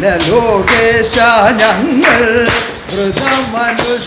അഖില ലോകേശ ഞങ്ങൾ വ്രതമനുഷ്ഠിച്ചിടുന്നു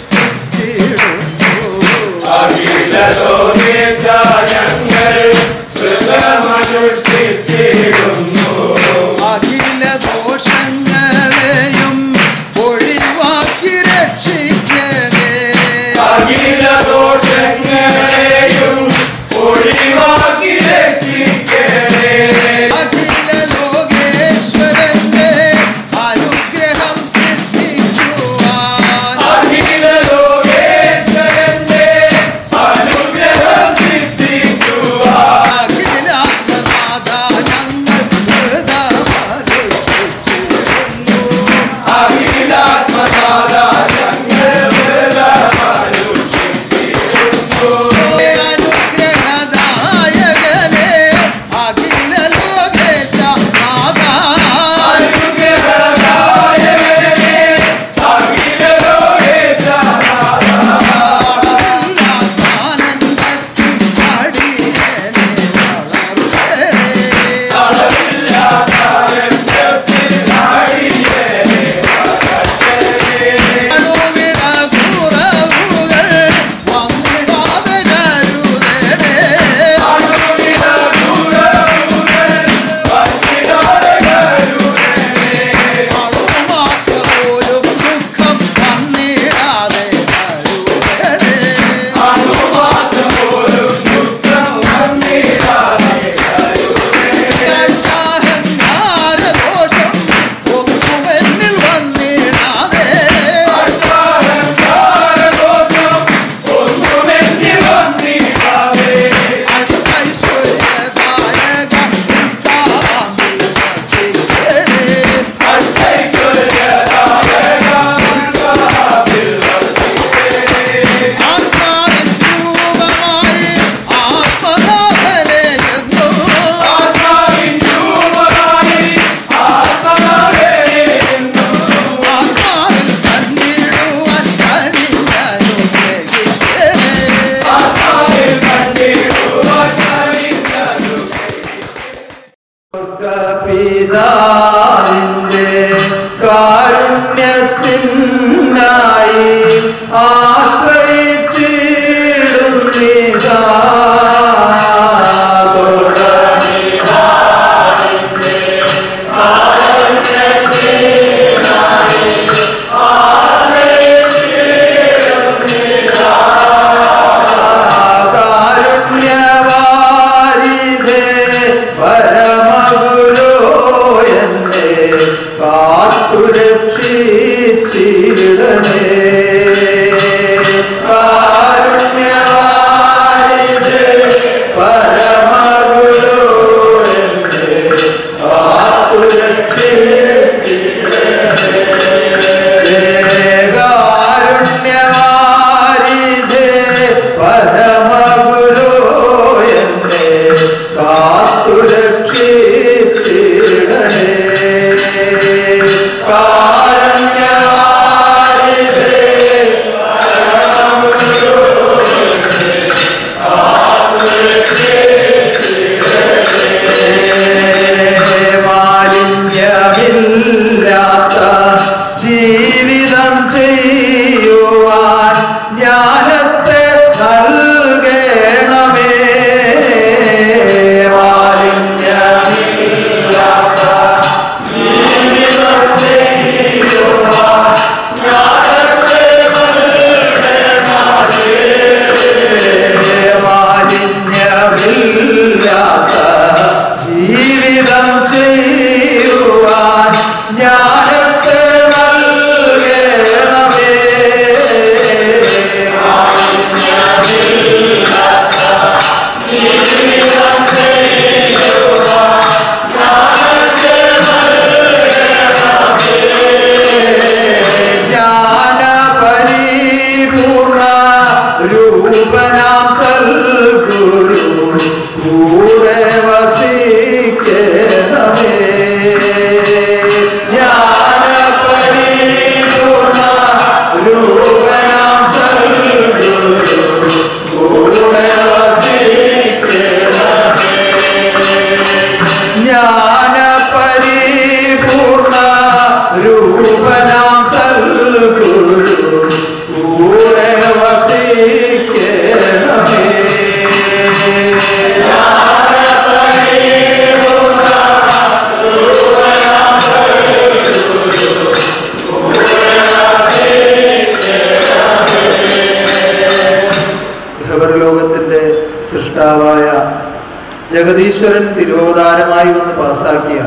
ജഗതീശ്വരൻ തിരുവതാരമായി വന്ന് പാസാക്കിയ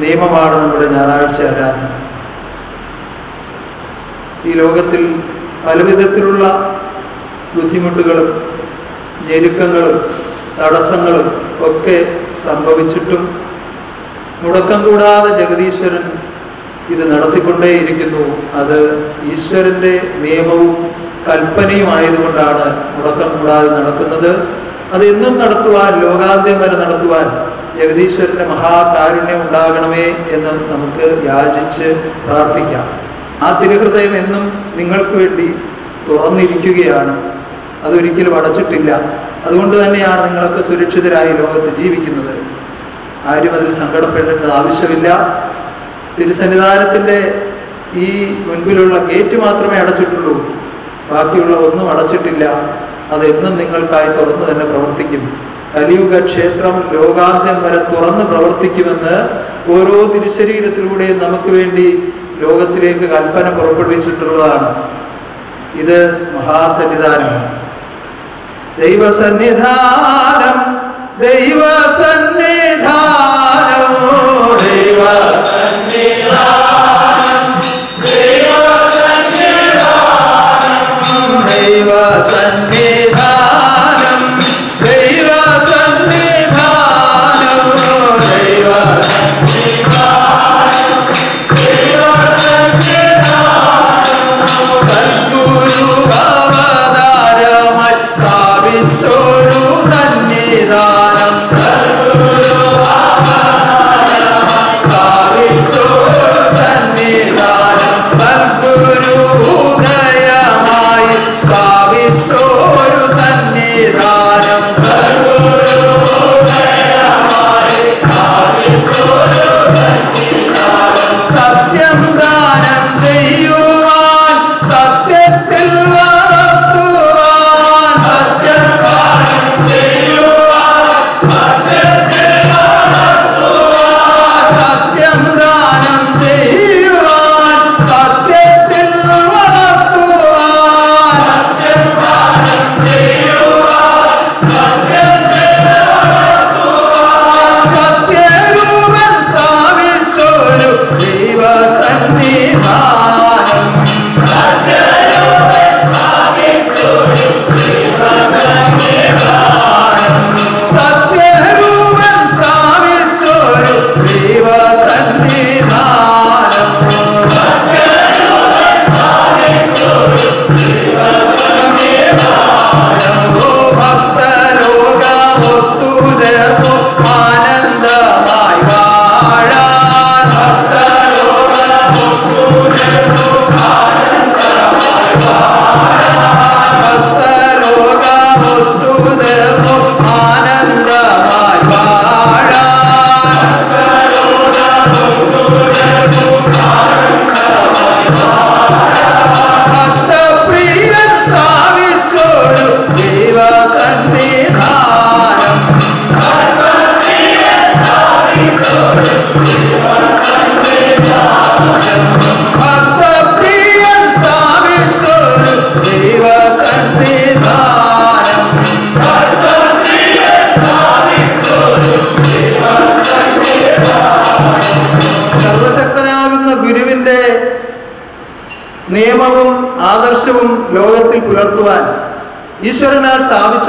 നിയമമാണ് നമ്മുടെ ഞായറാഴ്ച ആരാധന. ഈ ലോകത്തിൽ പലവിധത്തിലുള്ള ബുദ്ധിമുട്ടുകളും ഞെരുക്കങ്ങളും തടസ്സങ്ങളും ഒക്കെ സംഭവിച്ചിട്ടും മുടക്കം കൂടാതെ ജഗതീശ്വരൻ ഇത് നടത്തിക്കൊണ്ടേയിരിക്കുന്നു. അത് ഈശ്വരന്റെ നിയമവും കൽപ്പനയും ആയതുകൊണ്ടാണ് മുടക്കം കൂടാതെ നടക്കുന്നത്. അത് എന്നും നടത്തുവാൻ ലോകാന്ത്യം വരെ നടത്തുവാൻ ജഗദീശ്വരന്റെ മഹാകാരുണ്യം ഉണ്ടാകണമേ എന്ന് നമുക്ക് യാചിച്ച് പ്രാർത്ഥിക്കാം. ആ തിരുഹൃദയം എന്നും നിങ്ങൾക്ക് വേണ്ടി തുറന്നിരിക്കുകയാണ്. അതൊരിക്കലും അടച്ചിട്ടില്ല. അതുകൊണ്ട് തന്നെയാണ് നിങ്ങളൊക്കെ സുരക്ഷിതരായി ലോകത്ത് ജീവിക്കുന്നത്. ആരും അതിൽ സങ്കടപ്പെടേണ്ടത് ആവശ്യമില്ല. തിരുസന്നിധാനത്തിന്റെ ഈ മുൻപിലുള്ള ഗേറ്റ് മാത്രമേ അടച്ചിട്ടുള്ളൂ. ബാക്കിയുള്ള ഒന്നും അടച്ചിട്ടില്ല. അതെന്നും നിങ്ങൾക്കായി തുറന്നു തന്നെ പ്രവർത്തിക്കും. കലിയുഗ ക്ഷേത്രം ലോകാന്ത്യം വരെ തുറന്ന് പ്രവർത്തിക്കുമെന്ന് ഓരോ തിരുശരീരത്തിലൂടെയും നമുക്ക് വേണ്ടി ലോകത്തിലേക്ക് കൽപ്പന പുറപ്പെടുവിച്ചിട്ടുള്ളതാണ്. ഇത് മഹാസന്നിധാനമാണ്. ദൈവസന്നിധാനം ദൈവസന്നിധാനം ദൈവസന്നിധാനം ദൈവസന്നിധാനം ദൈവസന്നിധാനം.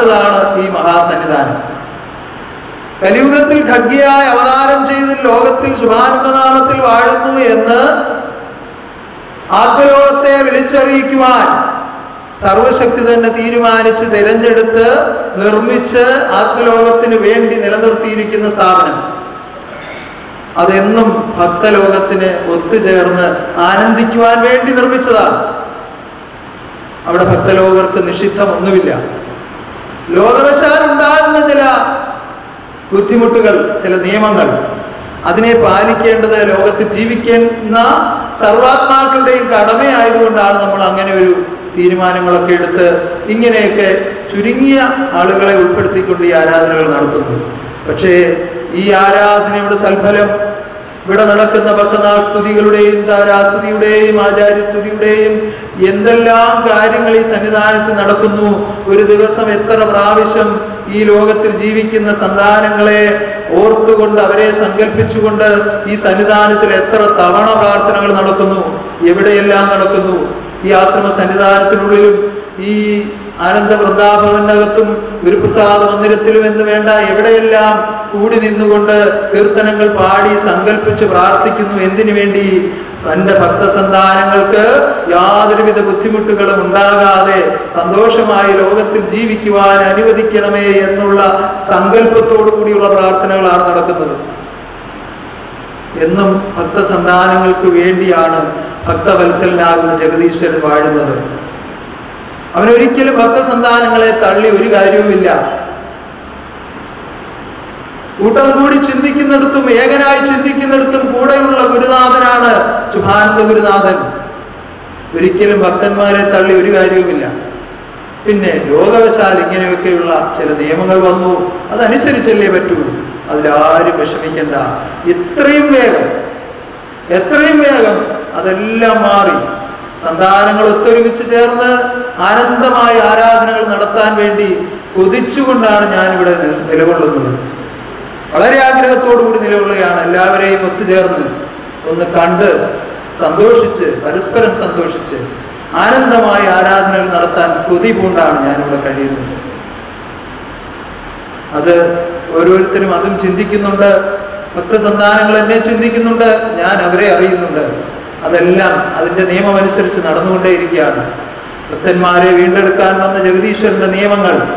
സ്ഥാപിച്ചതാണ് ഈ മഹാസന്നിധാനം. കലിയുഗത്തിൽ ഖഡ്ഗിയായി അവതാരം ചെയ്ത് ലോകത്തിൽ ശുഭാനന്ദനാമത്തിൽ വാഴുന്നു എന്ന് ആത്മലോകത്തെ വിളിച്ചറിയിക്കുവാൻ സർവശക്തി തന്നെ തീരുമാനിച്ച് തിരഞ്ഞെടുത്ത് നിർമ്മിച്ച് ആത്മലോകത്തിന് വേണ്ടി നിലനിർത്തിയിരിക്കുന്ന സ്ഥാപനം. അതെന്നും ഭക്തലോകത്തിന് ഒത്തുചേർന്ന് ആനന്ദിക്കുവാൻ വേണ്ടി നിർമ്മിച്ചതാണ്. അവിടെ ഭക്തലോകർക്ക് നിഷിദ്ധമൊന്നുമില്ല. ലോകവശാൽ ഉണ്ടാകുന്ന ചില ബുദ്ധിമുട്ടുകൾ ചില നിയമങ്ങൾ. അതിനെ പാലിക്കേണ്ടത് ലോകത്ത് ജീവിക്കുന്ന സർവാത്മാക്കളുടെയും കടമയായതുകൊണ്ടാണ് നമ്മൾ അങ്ങനെ ഒരു തീരുമാനങ്ങളൊക്കെ എടുത്ത് ഇങ്ങനെയൊക്കെ ചുരുങ്ങിയ ആളുകളെ ഉൾപ്പെടുത്തിക്കൊണ്ട് ഈ ആരാധനകൾ നടത്തുന്നത്. പക്ഷേ ഈ ആരാധനയുടെ സൽഫലം ഇവിടെ നടക്കുന്ന ഭക്തനാൾ സ്തുതികളുടെയും താരാസ്തുതിയുടെയും ആചാര്യസ്തുതിയുടെയും എന്തെല്ലാം കാര്യങ്ങൾ ഈ സന്നിധാനത്ത് നടക്കുന്നു? ഒരു ദിവസം എത്ര പ്രാവശ്യം ഈ ലോകത്തിൽ ജീവിക്കുന്ന സന്താനങ്ങളെ ഓർത്തുകൊണ്ട് അവരെ സങ്കല്പിച്ചുകൊണ്ട് ഈ സന്നിധാനത്തിൽ എത്ര തവണ പ്രാർത്ഥനകൾ നടക്കുന്നു? എവിടെയെല്ലാം നടക്കുന്നു? ഈ ആശ്രമ സന്നിധാനത്തിനുള്ളിലും ഈ ആനന്ദ വൃന്ദാഭവനകത്തും ഗുരുപ്രസാദ മന്ദിരത്തിലും എന്ന് വേണ്ട എവിടെയെല്ലാം കൂടി നിന്നുകൊണ്ട് കീർത്തനങ്ങൾ പാടി സങ്കല്പിച്ച് പ്രാർത്ഥിക്കുന്നു എന്തിനു വേണ്ടി? തന്റെ ഭക്തസന്താനങ്ങൾക്ക് യാതൊരുവിധ ബുദ്ധിമുട്ടുകളും ഉണ്ടാകാതെ സന്തോഷമായി ലോകത്തിൽ ജീവിക്കുവാൻ അനുവദിക്കണമേ എന്നുള്ള സങ്കല്പത്തോടു കൂടിയുള്ള പ്രാർത്ഥനകളാണ് നടക്കുന്നത്. എന്നും ഭക്തസന്താനങ്ങൾക്ക് വേണ്ടിയാണ് ഭക്തവത്സലനാകുന്ന ജഗദീശ്വരൻ വാഴുന്നത്. അവനൊരിക്കലും ഭക്തസന്താനങ്ങളെ തള്ളി ഒരു കാര്യവുമില്ല. കൂട്ടം കൂടി ചിന്തിക്കുന്നിടത്തും ഏകനായി ചിന്തിക്കുന്നിടത്തും കൂടെയുള്ള ഗുരുനാഥനാണ് ശുഭാനന്ദ ഗുരുനാഥൻ. ഒരിക്കലും ഭക്തന്മാരെ തള്ളി ഒരു കാര്യവുമില്ല. പിന്നെ ലോകവശാൽ ഇങ്ങനെയൊക്കെയുള്ള ചില നിയമങ്ങൾ വന്നു. അതനുസരിച്ചല്ലേ പറ്റൂ. അതിലാരും വിഷമിക്കണ്ട. ഇത്രയും വേഗം എത്രയും വേഗം അതെല്ലാം മാറി. സന്താനങ്ങൾ ഒത്തൊരുമിച്ച് ചേർന്ന് ആനന്ദമായ ആരാധനകൾ നടത്താൻ വേണ്ടി കൊതിച്ചുകൊണ്ടാണ് ഞാനിവിടെ നിലകൊള്ളുന്നത്. വളരെ ആഗ്രഹത്തോടു കൂടി നിലകൊള്ളുകയാണ് എല്ലാവരെയും ഒത്തുചേർന്ന് ഒന്ന് കണ്ട് സന്തോഷിച്ച് പരസ്പരം സന്തോഷിച്ച് ആനന്ദമായ ആരാധനകൾ നടത്താൻ കൊതി പൂണ്ടാണ് ഞാനിവിടെ കഴിയുന്നത്. അത് ഓരോരുത്തരും അതും ചിന്തിക്കുന്നുണ്ട്. ഭക്തസന്താനങ്ങൾ എന്നെ ചിന്തിക്കുന്നുണ്ട്. ഞാൻ അവരെ അറിയുന്നുണ്ട്. അതെല്ലാം അതിന്റെ നിയമം അനുസരിച്ച് നടന്നുകൊണ്ടേയിരിക്കുകയാണ്. ഭക്തന്മാരെ വീണ്ടെടുക്കാൻ വന്ന ജഗദീശ്വരന്റെ നിയമങ്ങൾ.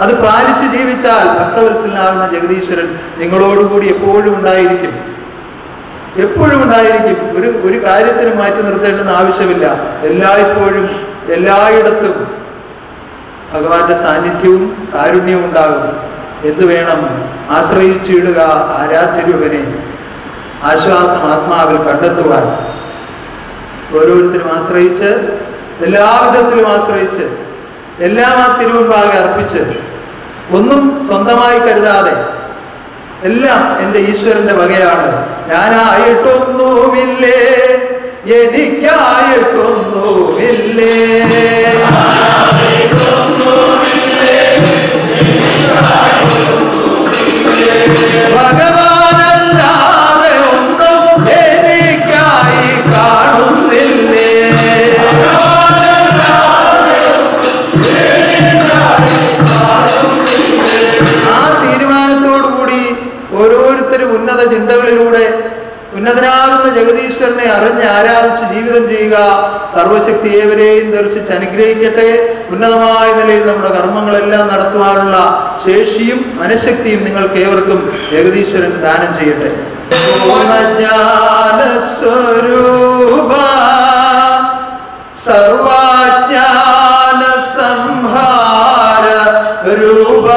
അത് പാലിച്ചു ജീവിച്ചാൽ ഭക്തവത്സലനാകുന്ന ജഗദീശ്വരൻ നിങ്ങളോടുകൂടി എപ്പോഴും ഉണ്ടായിരിക്കും. എപ്പോഴും ഉണ്ടായിരിക്കും. ഒരു ഒരു കാര്യത്തിന് മാറ്റി നിർത്തേണ്ടെന്ന് ആവശ്യമില്ല. എല്ലായ്പ്പോഴും എല്ലായിടത്തും ഭഗവാന്റെ സാന്നിധ്യവും കാരുണ്യവും ഉണ്ടാകും. എന്തു വേണം? ആശ്രയിച്ചിടുക ആരാധ്യരൂപനെ. ആശ്വാസം ആത്മാവിൽ കണ്ടെത്തുവാൻ. ഓരോരുത്തരും ആശ്രയിച്ച് എല്ലാവിധത്തിലും ആശ്രയിച്ച് എല്ലാം ആ തിരുമുമ്പാകെ അർപ്പിച്ച് ഒന്നും സ്വന്തമായി കരുതാതെ എല്ലാം എന്റെ ഈശ്വരന്റെ വകയാണ്. ഞാനായിട്ടൊന്നുമില്ലേ? എനിക്കായിട്ടൊന്നുമില്ലേ? ഭഗവാനല്ലാതെ ജഗദീശ്വരനെ അറിഞ്ഞ് ആരാധിച്ച് ജീവിതം ചെയ്യുക സർവശക്തി ഏവരെയും ദർശിച്ച് അനുഗ്രഹിക്കട്ടെ. ഉന്നതമായ നിലയിൽ നമ്മുടെ കർമ്മങ്ങളെല്ലാം നടത്തുവാനുള്ള ശേഷിയും മനഃശക്തിയും നിങ്ങൾക്ക് ഏവർക്കും ജഗദീശ്വരൻ ദാനം ചെയ്യട്ടെ. സ്വരൂപ സർവാജ്ഞാന സംഹാര രൂപ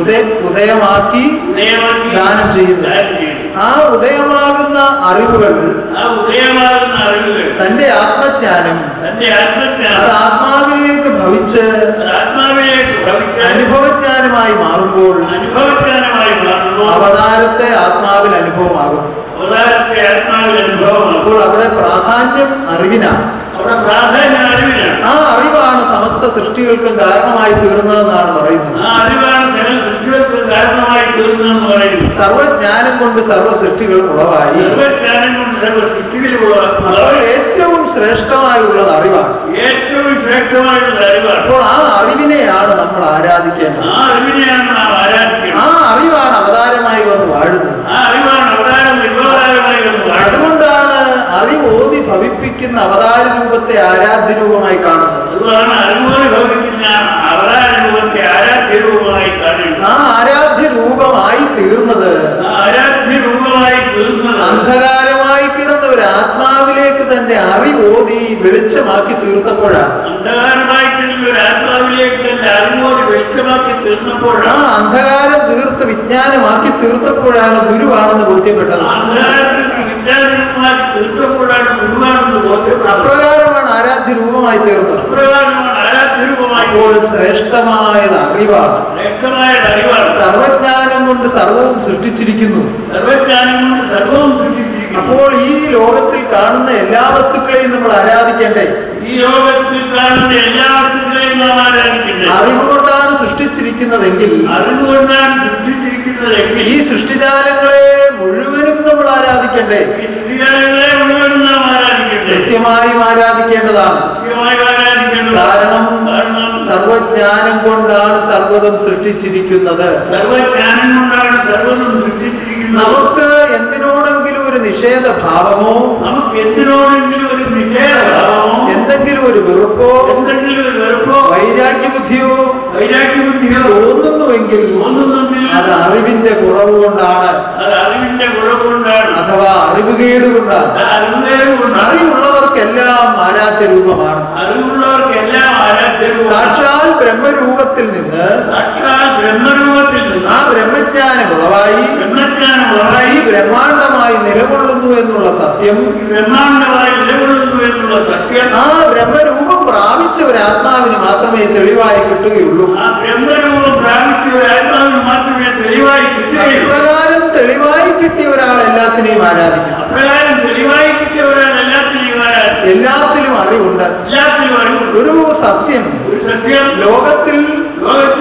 ഉദയം ഉദയമാക്കി ദാനം ചെയ്യുന്നു. ആ ഉദയമാകുന്ന അറിവുകൾ തന്റെ ആത്മജ്ഞാനം അത് ആത്മാവിനേക്ക് ആത്മാവിലേക്ക് ഭവിച്ച് അനുഭവജ്ഞാനമായി മാറുമ്പോൾ അവതാരത്തെ ആത്മാവിൽ അനുഭവമാകുന്നു. അവതാരത്തെ ആത്മാവിൽ അനുഭവമാണ് അപ്പോൾ അവിടെ പ്രാധാന്യം അറിവിനാണ്. ആ അറിവാണ് സമസ്ത സൃഷ്ടികൾക്കും കാരണമായി തീർന്നതെന്നാണ് പറയുന്നത്. സർവജ്ഞാനം കൊണ്ട് സർവ സൃഷ്ടികൾ ഉളവായി. അപ്പോൾ ഏറ്റവും ശ്രേഷ്ഠമായുള്ളത് അറിവാണ്. ഏറ്റവും ശ്രേഷ്ഠമായുള്ള അറിവാണ്. അപ്പോൾ ആ അറിവിനെയാണ് നമ്മൾ ആരാധിക്കേണ്ടത്. ആ അറിവാണ് അവതാരമായി വന്ന് വാഴുന്നത് ആ അറിവാണ് അവതാരം വിഭവതാരമായി വന്ന് വാഴുന്നത്. അതുകൊണ്ടാണ് അറിവ് ഓതി ഭവിപ്പിക്കുന്ന അവതാര രൂപത്തെ ആരാധ്യ രൂപമായി കാണുന്നത്. ആ ആരാധ്യ രൂപമായി തീർന്നത് അന്ധകാരമായി കിടന്ന ഒരു ആത്മാവിലേക്ക് തന്നെ അറിവ് ഓതി വെളിച്ചമാക്കി തീർത്തപ്പോഴാണ് ആ അന്ധകാരം തീർത്ത് വിജ്ഞാനമാക്കി തീർത്തപ്പോഴാണ് ഗുരുവാണെന്ന് ബോധ്യപ്പെട്ടത്. വിദ്യാരൂപമാക്കി തീർത്തപ്പോഴാണ് ഗുരുവാണെന്ന് ബോധ്യപ്പെട്ടത് അപ്രകാരമാണ് ആരാധ്യ രൂപമായി തീർന്നത്. അപ്രകാരമാണ് ആരാധ്യ രൂപമായി അപ്പോൾ ശ്രേഷ്ഠമായത് അറിവാണ്. ശ്രേഷ്ഠമായ അറിവാണ്. സർവജ്ഞാനം കൊണ്ട് സർവവും സൃഷ്ടിച്ചിരിക്കുന്നു. സർവജ്ഞാനം കൊണ്ട് സർവവും സൃഷ്ടിച്ചിരിക്കുന്നു. അപ്പോൾ ഈ ലോകത്തിൽ കാണുന്ന എല്ലാ വസ്തുക്കളെയും നമ്മൾ ആരാധിക്കേണ്ടേ? ഈ ലോകത്തിൽ കാണുന്ന എല്ലാ വസ്തുക്കളെയും നാം ആരാധിക്കുന്നത് അറിവ് കൊണ്ടാണ് സൃഷ്ടിച്ചിരിക്കുന്നതെങ്കിൽ അറിവുകൊണ്ടാണ് സൃഷ്ടിച്ചിരിക്കുന്നതെങ്കിൽ ഈ സൃഷ്ടിജാലങ്ങളെ മുഴുവനും ആരാധിക്കണ്ടേ? കൃത്യമായും ആരാധിക്കേണ്ടതാണ്. കാരണം സർവജ്ഞാനം കൊണ്ടാണ് സർവതും സൃഷ്ടിച്ചിരിക്കുന്നത്. നമുക്ക് എന്തിനോടെങ്കിലും ഒരു നിഷേധ ഭാവമോ എന്തെങ്കിലും ഒരു വെറുപ്പോ വൈരാഗ്യ ബുദ്ധിയോ തോന്നുന്നുവെങ്കിൽ അത് അറിവിന്റെ കുറവ് കൊണ്ടാണ് അഥവാ അറിവുകേട് കൊണ്ടാണ് അറിവുള്ളവർക്കെല്ലാം ആരാധ്യ രൂപമാണ്. സാക്ഷാൽ ബ്രഹ്മരൂപത്തിൽ നിന്ന് ആ ബ്രഹ്മജ്ഞാന ഉളവായി ഈ ബ്രഹ്മാണ്ടമായി നിലകൊള്ളുന്നു എന്നുള്ള സത്യം ആ ബ്രഹ്മരൂപം പ്രാപിച്ച ഒരു ആത്മാവിന് മാത്രമേ തെളിവായി കിട്ടുകയുള്ളൂ. അപ്രകാരം തെളിവായി കിട്ടിയ ഒരാൾ എല്ലാത്തിനെയും ആരാധിക്കും. എല്ലാത്തിലും അറിവുണ്ട്. ഒരു സസ്യം ലോകത്തിൽ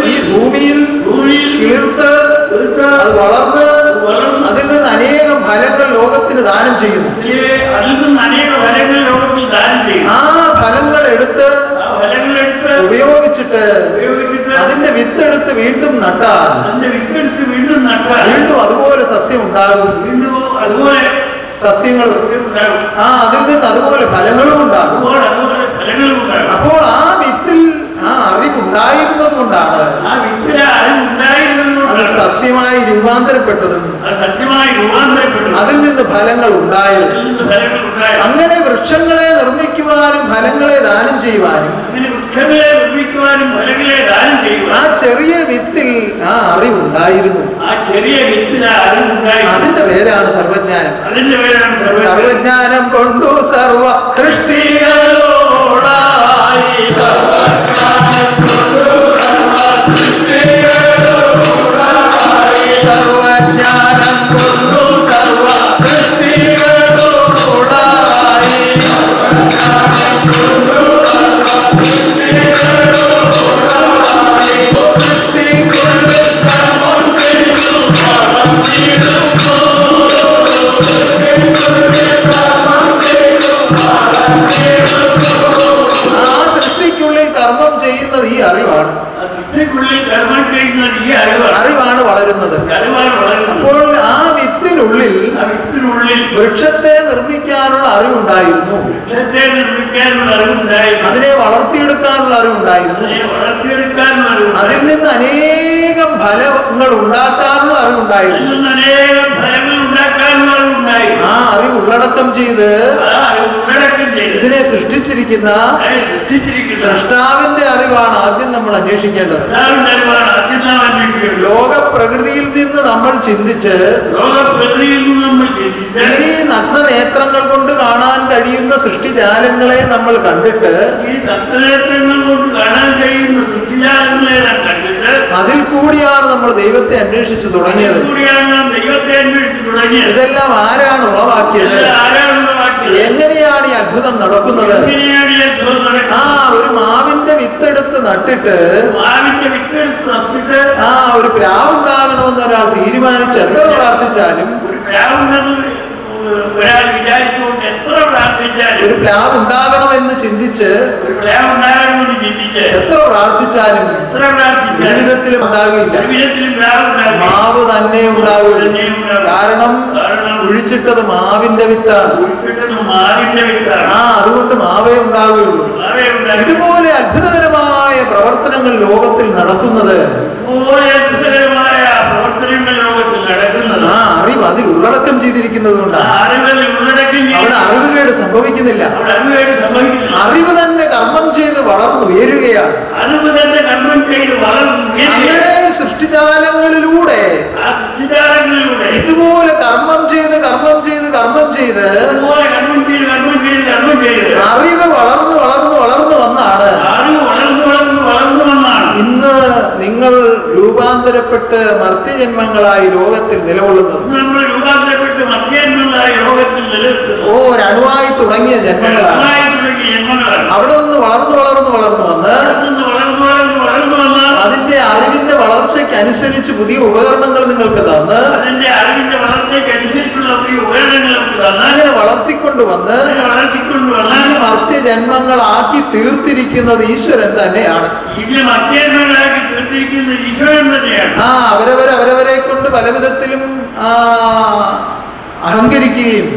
ഈ ഭൂമിയിൽ കിളിർത്ത് അത് വളർന്ന് അതിൽ നിന്ന് അനേകം ഫലങ്ങൾ ലോകത്തിന് ദാനം ചെയ്യുന്നു. ആ ഫലങ്ങൾ എടുത്ത് ഉപയോഗിച്ചിട്ട് അതിന്റെ വിത്തെടുത്ത് വീണ്ടും നട്ടാൽ വീണ്ടും അതുപോലെ സസ്യം ഉണ്ടാകും. സസ്യങ്ങൾ ആ അതിൽ നിന്ന് അതുപോലെ ഫലങ്ങളും ഉണ്ടാകും. അപ്പോൾ ആ വിത്തിൽ ആ അറിവുണ്ടായിരുന്നത് കൊണ്ടാണ് അത് സസ്യമായി രൂപാന്തരപ്പെട്ടതും സത്യമായി രൂപാന്തരപ്പെട്ടു അതിൽ നിന്ന് ഫലങ്ങൾ ഉണ്ടായത് അങ്ങനെ വൃക്ഷങ്ങളെ നിർമ്മിക്കുവാനും ഫലങ്ങളെ ദാനം ചെയ്യുവാനും ആ ചെറിയ വിത്തിൽ ആ അറിവുണ്ടായിരുന്നു. അതിന്റെ പേരാണ് സർവജ്ഞാനം. സർവജ്ഞാനം. കൊണ്ടു സർവ സൃഷ്ടികളോളായി. സർവജ്ഞാനം വൃക്ഷത്തെ നിർമ്മിക്കാനുള്ള അറിവുണ്ടായിരുന്നു. വൃക്ഷത്തെ നിർമ്മിക്കാനുള്ള അറിവുണ്ടായിരുന്നു. അതിനെ വളർത്തിയെടുക്കാനുള്ള അറിവുണ്ടായിരുന്നു. അതിൽ നിന്ന് അനേകം ഫലങ്ങൾ ഉണ്ടാക്കാനുള്ള അറിവുണ്ടായിരുന്നു. അനേകം ഫലങ്ങൾ ആ അറിവ് ഉള്ളടക്കം ചെയ്ത് ഇതിനെ സൃഷ്ടിച്ചിരിക്കുന്ന സൃഷ്ടാവിന്റെ അറിവാണ് ആദ്യം നമ്മൾ അന്വേഷിക്കേണ്ടത്. ലോകപ്രകൃതിയിൽ നിന്ന് നമ്മൾ ചിന്തിച്ച് ഈ നഗ്ന നേത്രങ്ങൾ കൊണ്ട് കാണാൻ കഴിയുന്ന സൃഷ്ടിജാലങ്ങളെ നമ്മൾ കണ്ടിട്ട് ഈ തത്വനേത്രങ്ങൾ കൊണ്ട് കാണാൻ കഴിയുന്ന സൃഷ്ടിജാലങ്ങളെ അതിൽ കൂടിയാണ് നമ്മൾ ദൈവത്തെ അന്വേഷിച്ചു തുടങ്ങിയത്. ഇതെല്ലാം ആരാണ് ഉളവാക്കിയത്? എങ്ങനെയാണ് ഈ അത്ഭുതം നടക്കുന്നത്? ആ ഒരു മാവിന്റെ വിത്തെടുത്ത് നട്ടിട്ട് ആ ഒരു പ്രാവുണ്ടാകണമെന്ന് ഒരാൾ തീരുമാനിച്ച് എത്ര പ്രാർത്ഥിച്ചാലും ഒരാൾ വിചാരിച്ചുകൊണ്ട് എത്ര പ്രാർത്ഥിച്ചാലും ഒരു പ്ലാൻ ഉണ്ടാകണം എന്ന് ചിന്തിച്ച് എത്ര പ്രാർത്ഥിച്ചാലും ജീവിതത്തിലും ഉണ്ടാകില്ല. മാവ് തന്നെ ഉണ്ടാകില്ല കാരണം കുഴിച്ചിട്ടത് മാവിന്റെ വിത്താണ്. ആ അതുകൊണ്ട് മാവേ ഉണ്ടാവുകയുള്ളൂ. ഇതുപോലെ അത്ഭുതകരമായ പ്രവർത്തനങ്ങൾ ലോകത്തിൽ നടക്കുന്നത് ഇതുപോലെ അത്ഭുതകരമായ പ്രവർത്തനങ്ങൾ ലോകത്തിൽ നടക്കുന്നത് ആ അറിവ് അതിൽ ഉള്ളടക്കം ചെയ്തിരിക്കുന്നത് കൊണ്ടാണ്. അവിടെ അറിവുകേട് സംഭവിക്കുന്നില്ല. അറിവ് തന്നെ കർമ്മം ചെയ്ത് വളർന്നുയരുകയാണ് അങ്ങനെ സൃഷ്ടിജാലങ്ങളിലൂടെ ആ സൃഷ്ടിജാലങ്ങളിലൂടെ ഇതുപോലെ കർമ്മം ചെയ്ത് കർമ്മം ചെയ്ത് കർമ്മം ചെയ്ത് ഇതുപോലെ കർമ്മം ചെയ്ത് കർമ്മം ചെയ്ത് കർമ്മം ചെയ്ത് അറിവ് വളർന്ന് വളർന്ന് വളർന്ന് വന്നാണ് ഇന്ന് നിങ്ങൾ രൂപാന്തരപ്പെട്ട് മർത്യജന്മങ്ങളായി ലോകത്തിൽ നിലകൊള്ളുന്നത്? ഓ ഒരു അണുവായി തുടങ്ങിയ ജന്മങ്ങളാണ്. ജന്മങ്ങളായി തുടങ്ങിയ ജന്മങ്ങളാണ്. അവിടെ നിന്ന് വളർന്നു വളർന്നു വളർന്നു വന്ന് അതിൽ നിന്ന് വളർന്നു വളർന്നു വളർന്നു വന്നാൽ അതിന്റെ അറിവിന്റെ വളർച്ചയ്ക്ക് അനുസരിച്ച് പുതിയ ഉപകരണങ്ങൾ നിങ്ങൾക്ക് തന്ന് അതിന്റെ അറിവിന്റെ വളർച്ചയ്ക്ക് അനുസരിച്ചുള്ള പുതിയ ഉപകരണങ്ങൾ അങ്ങനെ ഈ വന്നാൽ മർത്യജന്മങ്ങളാക്കി തീർത്തിരിക്കുന്നത് ഈശ്വരൻ തന്നെയാണ്. ആ അവരവർ അവരവരെ കൊണ്ട് പല വിധത്തിലും അഹങ്കരിക്കുകയും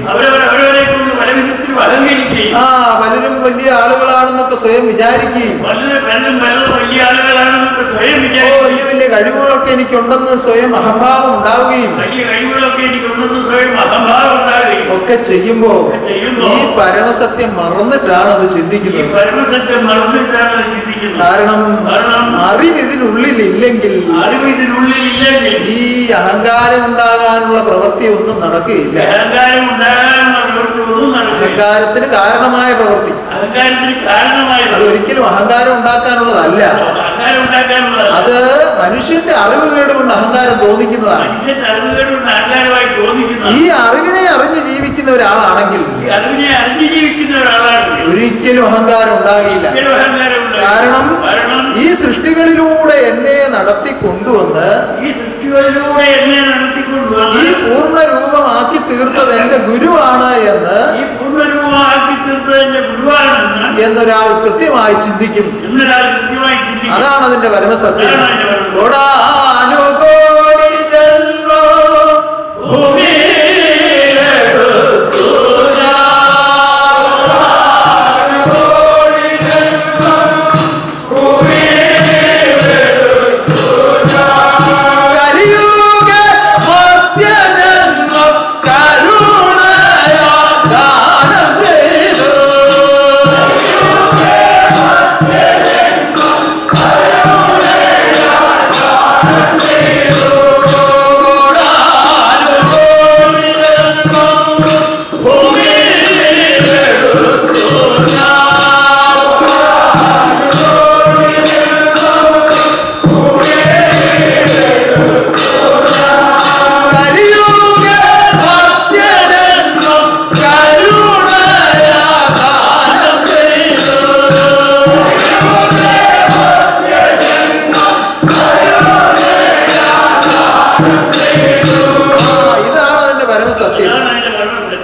ആ പലരും വലിയ ആളുകളാണെന്നൊക്കെ സ്വയം വിചാരിക്കുകയും വലിയ വലിയ വലിയ കഴിവുകളൊക്കെ എനിക്കുണ്ടെന്ന് സ്വയം അഹംഭാവം ഉണ്ടാവുകയും ഒക്കെ ചെയ്യുമ്പോ ഈ പരമസത്യം മറന്നിട്ടാണ് അത് ചിന്തിക്കുന്നത്. കാരണം അറിവ് ഇല്ലെങ്കിൽ ഈ അഹങ്കാരം ഉണ്ടാകാനുള്ള പ്രവൃത്തി ഒന്നും നടക്കുകയില്ല. അഹങ്കാരത്തിന് കാരണമായ പ്രവൃത്തി. അതൊരിക്കലും അഹങ്കാരം ഉണ്ടാക്കാനുള്ളതല്ല. അത് മനുഷ്യന്റെ അറിവ് കേടുകൊണ്ട് അഹങ്കാരം തോന്നിക്കുന്നതാണ്. ഈ അറിവിനെ അറിഞ്ഞ് ജീവിക്കുന്ന ഒരാളാണെങ്കിൽ ഒരിക്കലും അഹങ്കാരം ഉണ്ടാകില്ല. കാരണം ഈ സൃഷ്ടികളിലൂടെ എന്നെ നടത്തി കൊണ്ടുവന്ന് ഈ പൂർണ രൂപമാക്കി തീർത്തത് എന്റെ ഗുരുവാണ് എന്ന് എന്നൊരാൾ കൃത്യമായി ചിന്തിക്കും. അതാണ് അതിന്റെ പരമസത്യം. കോടാനുകോടി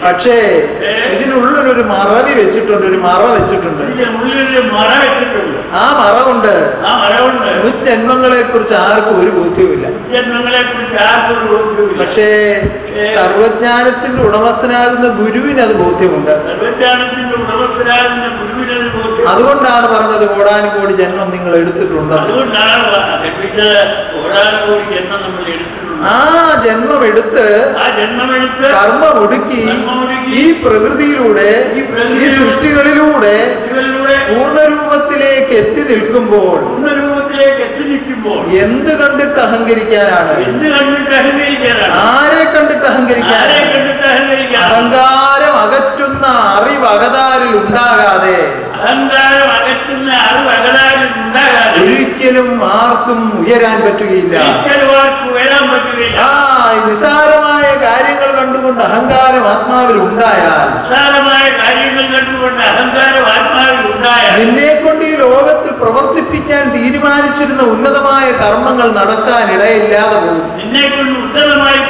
പക്ഷേ ഇതിനുള്ളിലൊരു മറവി വെച്ചിട്ടുണ്ട് ഒരു മറ വെച്ചിട്ടുണ്ട്. ആ മറ കൊണ്ട് ആ മറ കൊണ്ട് മുജ്ജന്മങ്ങളെ കുറിച്ച് ആർക്കും ഒരു ബോധ്യവുമില്ല. ജന്മങ്ങളെ കുറിച്ച് ആർക്കും ഒരു ബോധ്യവുമില്ല. പക്ഷേ സർവജ്ഞാനത്തിന്റെ ഉടമസ്ഥനാകുന്ന ഗുരുവിന് അത് ബോധ്യമുണ്ട്. അതുകൊണ്ടാണ് പറഞ്ഞത് കോടാനുകോടി ജന്മം നിങ്ങൾ എടുത്തിട്ടുണ്ട് അതുകൊണ്ടാണ് ആ ജന്മമെടുത്ത് കർമ്മം ഒടുക്കി ഈ പ്രകൃതിയിലൂടെ ഈ സൃഷ്ടികളിലൂടെ പൂർണരൂപത്തിലേക്ക് എത്തി നിൽക്കുമ്പോൾ എന്ത് കണ്ടിട്ട് അഹങ്കരിക്കാനാണ്? ആരെ കണ്ടിട്ട് അഹങ്കരിക്കാനാണ്? അഹങ്കരിക്കാൻ അഹങ്കാരം അകറ്റുന്ന അറിവ് അകതാരിൽ ഉണ്ടാകാതെ അഹങ്കാരം അകറ്റുന്ന അറിവ് അകലാരിൽ ഉണ്ടാകാതെ ഒരിക്കലും ആർക്കും ഉയരാൻ പറ്റുകയില്ല. ആ നിസാരമായ കാര്യങ്ങൾ കണ്ടുകൊണ്ട് അഹങ്കാരം ആത്മാവിൽ ഉണ്ടായാൽ നിന്നെ കൊണ്ട് ഈ ലോകത്തിൽ പ്രവർത്തിപ്പിക്കാൻ തീരുമാനിച്ചിരുന്ന ഉന്നതമായ കർമ്മങ്ങൾ നടക്കാൻ ഇടയില്ലാതെ പോകും. നിന്നെ കൊണ്ട് ഉത്തമമായി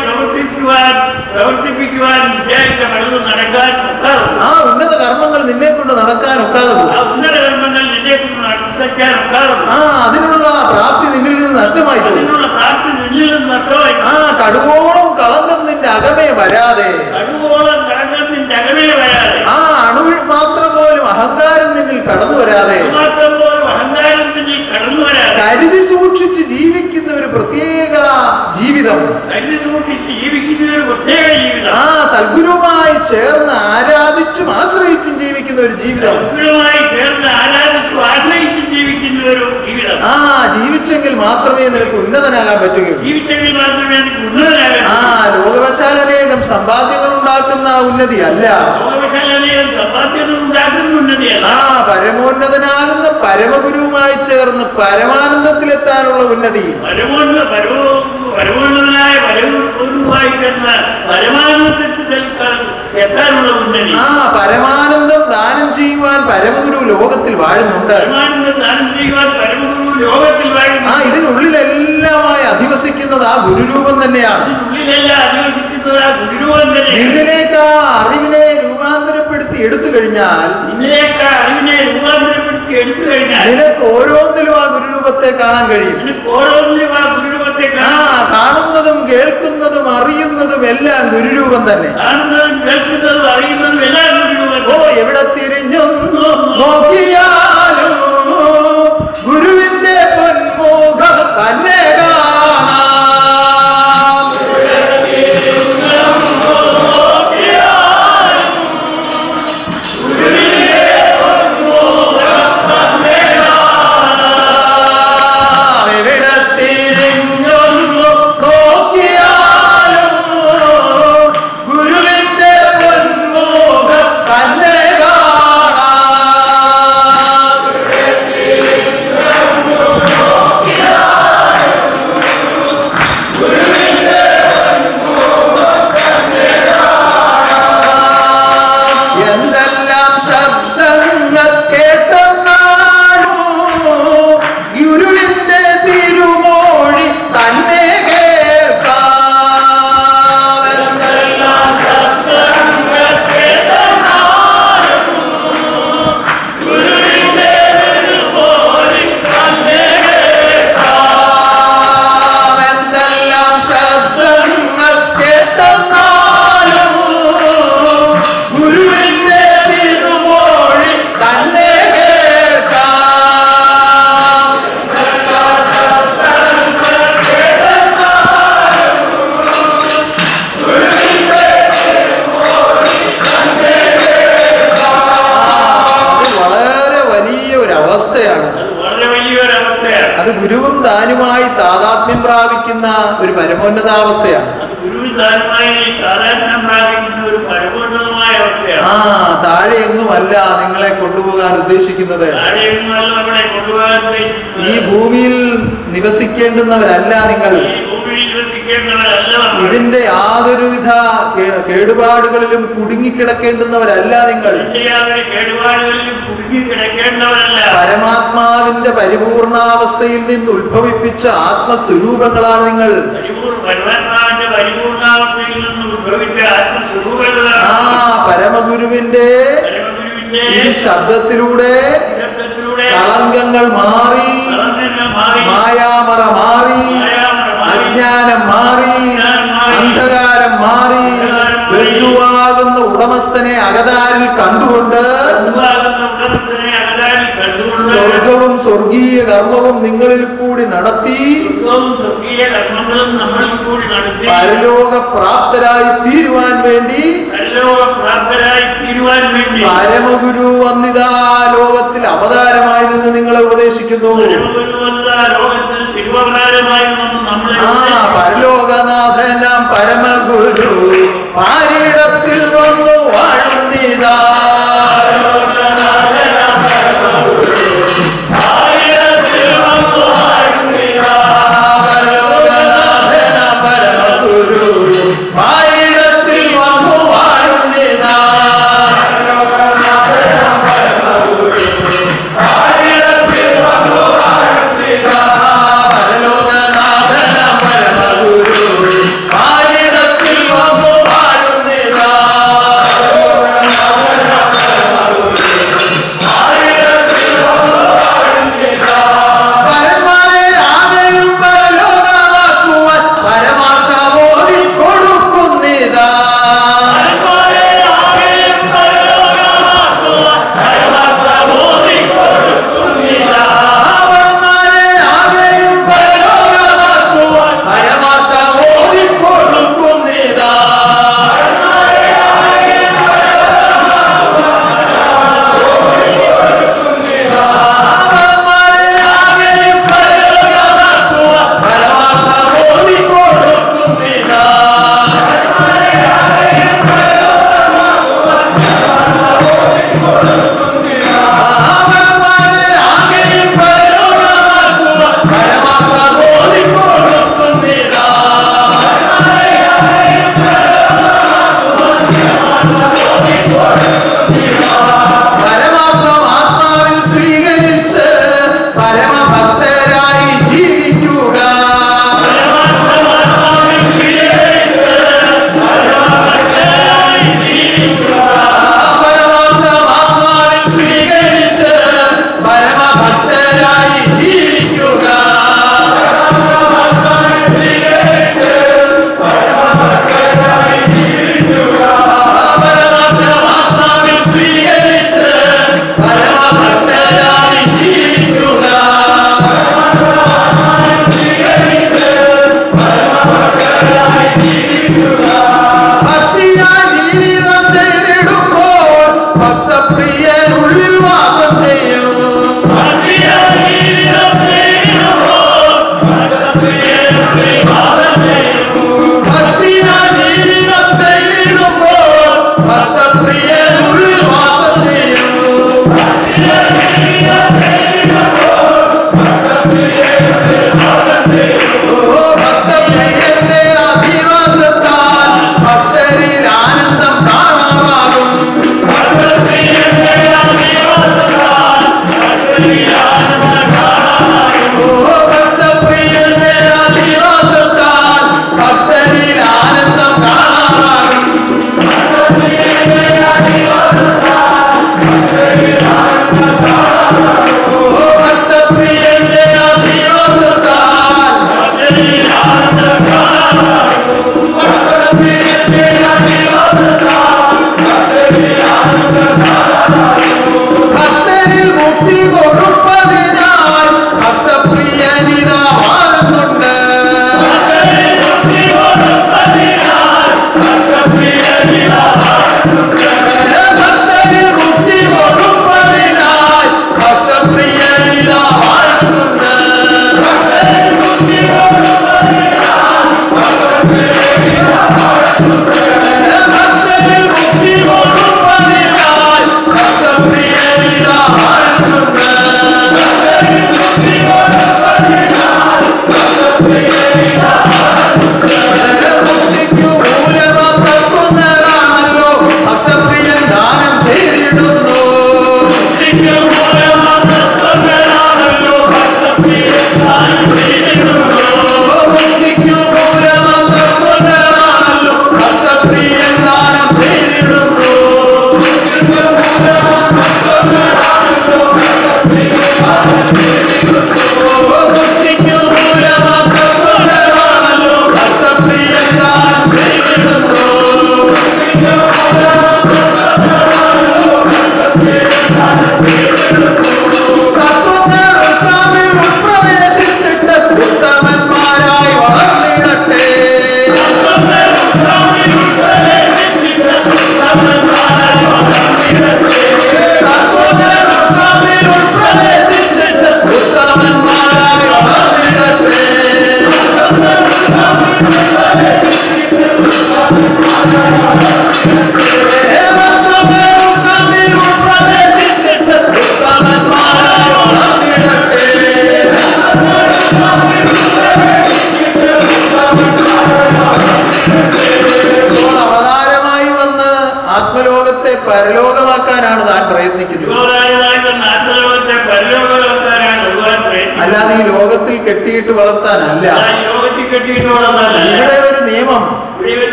പ്രവർത്തിക്കുവാൻ പ്രവർത്തിപ്പിക്കുവാൻ വിചാരിച്ച പലതും നടക്കാൻ ഒക്കാറുണ്ട്. ആ ഉന്നത കർമ്മങ്ങൾ നിന്നെ കൊണ്ട് നടക്കാൻ ഒക്കാതെ ആ ഉന്നത കർമ്മങ്ങൾ നിന്നെ കൊണ്ട് നടക്കാൻ ഒക്കാറുണ്ട്. ആ അതിനുള്ള പ്രാപ്തി നിന്നിൽ നിന്ന് നഷ്ടമായി അതിനുള്ള പ്രാപ്തി നിന്നിൽ നിന്ന് നഷ്ടമായി ആ കടുവോളം കളങ്കം നിന്റെ അകമേ വരാതെ. കടുവോളം കടകത്തിന്റെ അകമേ വരാതെ. ആ അണുവിൽ മാത്രം പോലും അഹങ്കാരം നിന്നിൽ കടന്നു വരാതെ. മാത്രം പോലും അഹങ്കാരം നിന്നിൽ കടന്നു വരാതെ കരുതി സൂക്ഷിച്ച് ജീവിക്കുന്ന ഒരു പ്രത്യേക ജീവിതം. ആ സൽഗുരുവുമായി ചേർന്ന് ആരാധിച്ചും ആശ്രയിച്ചും ജീവിക്കുന്ന ഒരു ജീവിതം. ആ ജീവിച്ചെങ്കിൽ മാത്രമേ നിനക്ക് ഉന്നതനാകാൻ പറ്റുകയുള്ളൂ. ആ ലോകവശാലനേകം സമ്പാദ്യങ്ങൾ ഉണ്ടാക്കുന്ന ഉന്നതി അല്ല ലോകവശാലനയും സമ്പാദ്യമൊന്നും ഉണ്ടാക്കുന്ന ഉന്നതിയല്ല ആ പരമോന്നതനാകുന്ന പരമഗുരുവുമായി ചേർന്ന് പരമാനന്ദത്തിലെത്താനുള്ള ഉന്നതി. ആ പരമാനന്ദം ദാനം ചെയ്യുവാൻ പരമഗുരു ലോകത്തിൽ വാഴുന്നുണ്ട്. ആ ഇതിനുള്ളിലെല്ലാമായി അധിവസിക്കുന്നത് ആ ഗുരുരൂപം തന്നെയാണ്. നിന്നിലേക്ക് ആ അറിവിനെ രൂപാന്തരപ്പെടുത്തി എടുത്തു കഴിഞ്ഞാൽ നിനക്ക് ഓരോന്നിലും ആ ഗുരുരൂപത്തെ കാണാൻ കഴിയും. ആ കാണുന്നതും കേൾക്കുന്നതും അറിയുന്നതും എല്ലാം ഗുരുരൂപം തന്നെ. ഓ എവിടെ തിരിഞ്ഞൊന്നു നോക്കിയാലും ഗുരുവിന്റെ പൊന്മുഖം തന്നെ അവസ്ഥയാണ്. ആ താഴെ എങ്ങുമല്ല നിങ്ങളെ കൊണ്ടുപോകാൻ ഉദ്ദേശിക്കുന്നത്. ഈ ഭൂമിയിൽ നിവസിക്കേണ്ടുന്നവരല്ല നിങ്ങൾ. ഇതിന്റെ യാതൊരുവിധ വിധ കേടുപാടുകളിലും കുടുങ്ങിക്കിടക്കേണ്ടുന്നവരല്ല നിങ്ങൾ. യാതൊരു പരമാത്മാവിന്റെ പരിപൂർണാവസ്ഥയിൽ നിന്ന് ഉത്ഭവിപ്പിച്ച ആത്മസ്വരൂപങ്ങളാണ് നിങ്ങൾ പരിപൂർണ പരമാത്മാവിന്റെ പരിപൂർണാവസ്ഥയിൽ നിന്ന് ഉത്ഭവിച്ച ആത്മസ്വരൂപങ്ങളാണ് ആ പരമഗുരുവിന്റെ ഈ ശബ്ദത്തിലൂടെ കളങ്കങ്ങൾ മാറി മായാമറ മാറി അജ്ഞാനം മാറി അന്ധകാരം മാറി ബന്ധുവാകുന്ന ഉടമസ്ഥനെ അകതാരിൽ കണ്ടുകൊണ്ട് സ്വർഗവും സ്വർഗീയ കർമ്മവും നിങ്ങളിൽ കൂടി നടത്തി പരലോക പ്രാപ്തരായി തീരുവാൻ വേണ്ടി പരമഗുരു വന്നിതാ ലോകത്തിൽ അവതാരമായി നിന്ന് നിങ്ങളെ ഉപദേശിക്കുന്നു. ആ പരലോകനാഥനാം പരമഗുരു പാരിടത്തിൽ വന്നു വാഴുന്നിതാ Ah!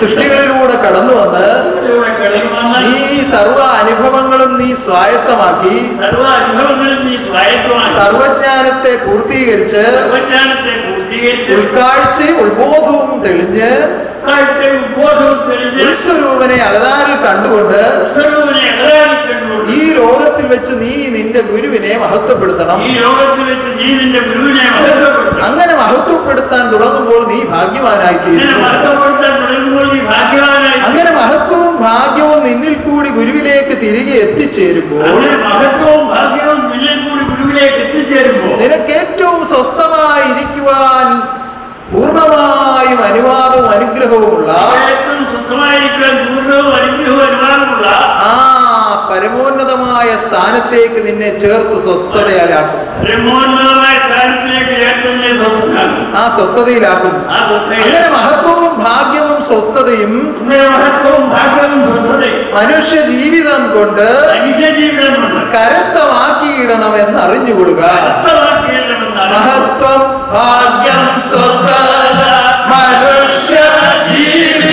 സൃഷ്ടികളിലൂടെ കടന്നു വന്ന് നീ സർവ അനുഭവങ്ങളും നീ സ്വായത്തമാക്കി. സർവജ്ഞാനത്തെ പൂർത്തീകരിച്ച് ഉൾക്കാഴ്ചയും ഉത്ബോധവും തെളിഞ്ഞ് ഉത്സ്വരൂപനെ അലതാരിൽ കണ്ടുകൊണ്ട് ഈ ലോകത്തിൽ വെച്ച് നീ നിന്റെ ഗുരുവിനെ മഹത്വപ്പെടുത്തണം. ഈ ലോകത്തിൽ വെച്ച് നീ നിന്റെ ഗുരുവിനെ മഹത്വപ്പെടുത്തണം. അങ്ങനെ മഹത്വപ്പെടുത്താൻ തുടങ്ങുമ്പോൾ നീ ഭാഗ്യവാനായി തീരുന്നു അങ്ങനെ മഹത്വവും ഭാഗ്യവും നിന്നിൽ കൂടി ഗുരുവിലേക്ക് തിരികെ എത്തിച്ചേരുമ്പോൾ മഹത്വവും ഭാഗ്യവും നിന്നിൽ കൂടി ഗുരുവിലേക്ക് എത്തിച്ചേരുമ്പോൾ നിനക്ക് ഏറ്റവും സ്വസ്ഥമായി ഇരിക്കുവാൻ പൂർണമായും അനുവാദവും അനുഗ്രഹവുമുള്ള ആ പരമോന്നതമായ സ്ഥാനത്തേക്ക് നിന്നെ ചേർത്ത് സ്വസ്ഥതയാലാക്കും. ആ സ്വസ്ഥതയിലാക്കും. അങ്ങനെ മഹത്വവും ഭാഗ്യവും സ്വസ്ഥതയും മനുഷ്യ ജീവിതം കൊണ്ട് കരസ്ഥമാക്കിയിടണം അറിഞ്ഞുകൊള്ളുക അർത്ഥമാക്കിയതെന്നാണ് മഹത്വം ഭാഗ്യം സ്വസ്ഥത മനുഷ്യ ജീവിതം.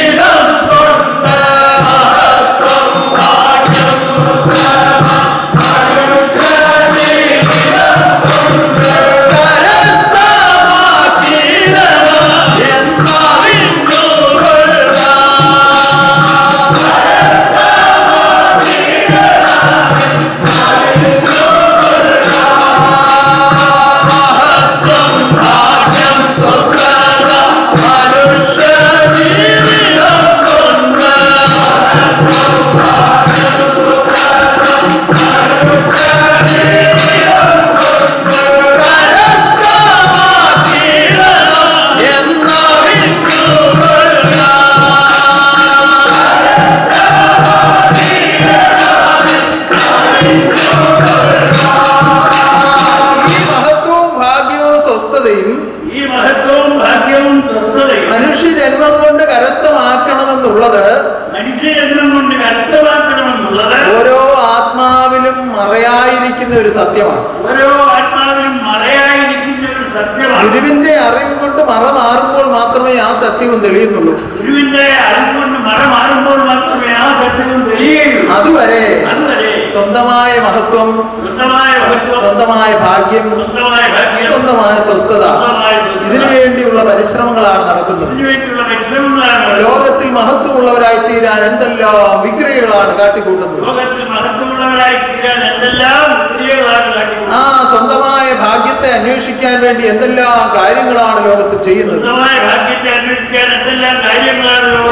വേണ്ടി എന്തെല്ലാം കാര്യങ്ങളാണ് ലോകത്തിൽ ചെയ്യുന്നത്?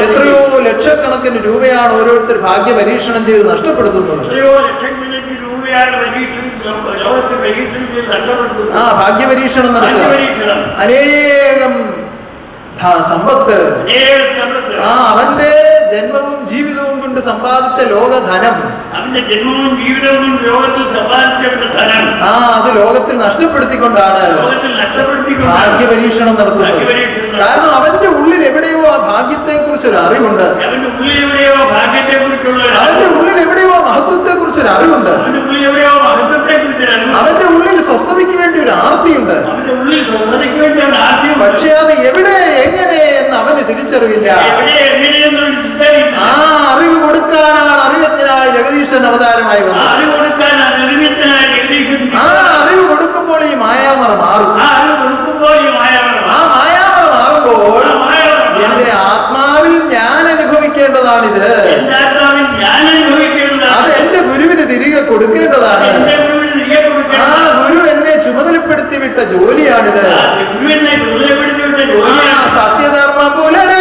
എത്രയോ ലക്ഷക്കണക്കിന് രൂപയാണ് ഓരോരുത്തർ ഭാഗ്യ പരീക്ഷണം ചെയ്ത് നഷ്ടപ്പെടുത്തുന്നത്. ലോകത്ത് ആ ഭാഗ്യ പരീക്ഷണം നടത്തുക അനേകം സമ്പത്ത്. ആ അവന്റെ ജന്മവും ജീവിതവും കൊണ്ട് സമ്പാദിച്ച ലോകധനം. അവന്റെ ജന്മവും ജീവിതവും ലോകത്തിൽ സമ്പാദിച്ച ലോകത്തിൽ നഷ്ടപ്പെടുത്തിക്കൊണ്ടാണ് ഭാഗ്യപരീക്ഷണം നടത്തുന്നത്. കാരണം അവന്റെ ഉള്ളിൽ എവിടെയോ ആ ഭാഗ്യത്തെ കുറിച്ച് ഒരു അറിവുണ്ട്. അവന്റെ ഉള്ളിൽ എവിടെയോ ഭാഗ്യത്തെ അവന്റെ ഉള്ളിൽ എവിടെയോ മഹത്വത്തെ കുറിച്ചൊരു അറിവുണ്ട്. അവന്റെ ഉള്ളിൽ സ്വസ്ഥതയ്ക്ക് വേണ്ടി ഒരു ആർത്തിയുണ്ട്. പക്ഷെ അത് എവിടെ എങ്ങനെ എന്ന് അവന് തിരിച്ചറിവില്ല. ആ അറിവ് കൊടുക്കാനാണ് അറിവജ്ഞനായ ജഗദീശൻ അവതാരമായി വന്നത്. ആ അറിവ് കൊടുക്കുമ്പോൾ ഈ മായാമറ മാറും. ആ മായാമറ മാറുമ്പോൾ എന്റെ ആത്മാവിൽ ഞാൻ അനുഭവിക്കേണ്ടതാണിത്. അത് എന്റെ ഗുരുവിന് തിരികെ കൊടുക്കേണ്ടതാണ്. ആ ഗുരു എന്നെ ചുമതലപ്പെടുത്തി വിട്ട ജോലിയാണിത്. ആ സത്യധർമ്മം പുലരട്ടെ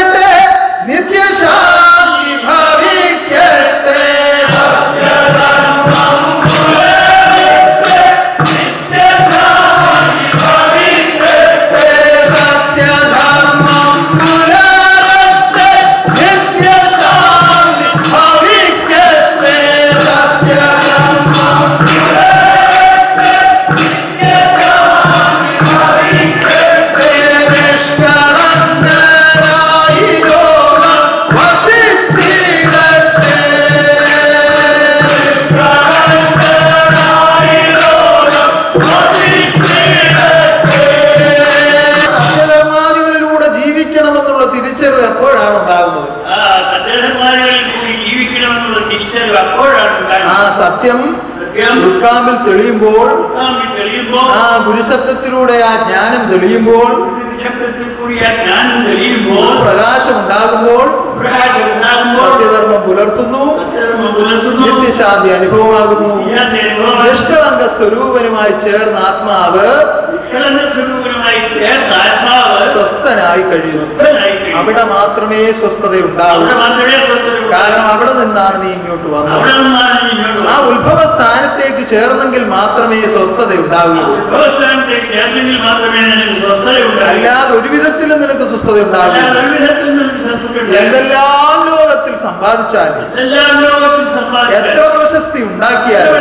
തെളിയുമ്പോൾ ആ ഗുരുശബ്ദത്തിലൂടെ ആ ജ്ഞാനം തെളിയുമ്പോൾ പ്രകാശം ഉണ്ടാകുമ്പോൾ സത്യധർമ്മം പുലർത്തുന്നു. നിത്യശാന്തി അനുഭവമാകുന്നു. നിഷ്കളങ്ക സ്വരൂപനുമായി ചേർന്ന ആത്മാവ് സ്വസ്ഥനായി കഴിയുന്നു. അവിടെ മാത്രമേ സ്വസ്ഥത ഉണ്ടാവൂ കാരണം അവിടെ നിന്നാണ് നീ ഇങ്ങോട്ട് വന്നത്. ആ ഉത്ഭവ സ്ഥാനത്തേക്ക് ചേർന്നെങ്കിൽ മാത്രമേ സ്വസ്ഥത ഉണ്ടാവൂ. അല്ലാതെ ഒരു വിധത്തിലും നിനക്ക് സ്വസ്ഥത ഉണ്ടാവില്ല എന്തെല്ലാം ലോകത്തിൽ സമ്പാദിച്ചാലും എത്ര പ്രശസ്തി ഉണ്ടാക്കിയാലും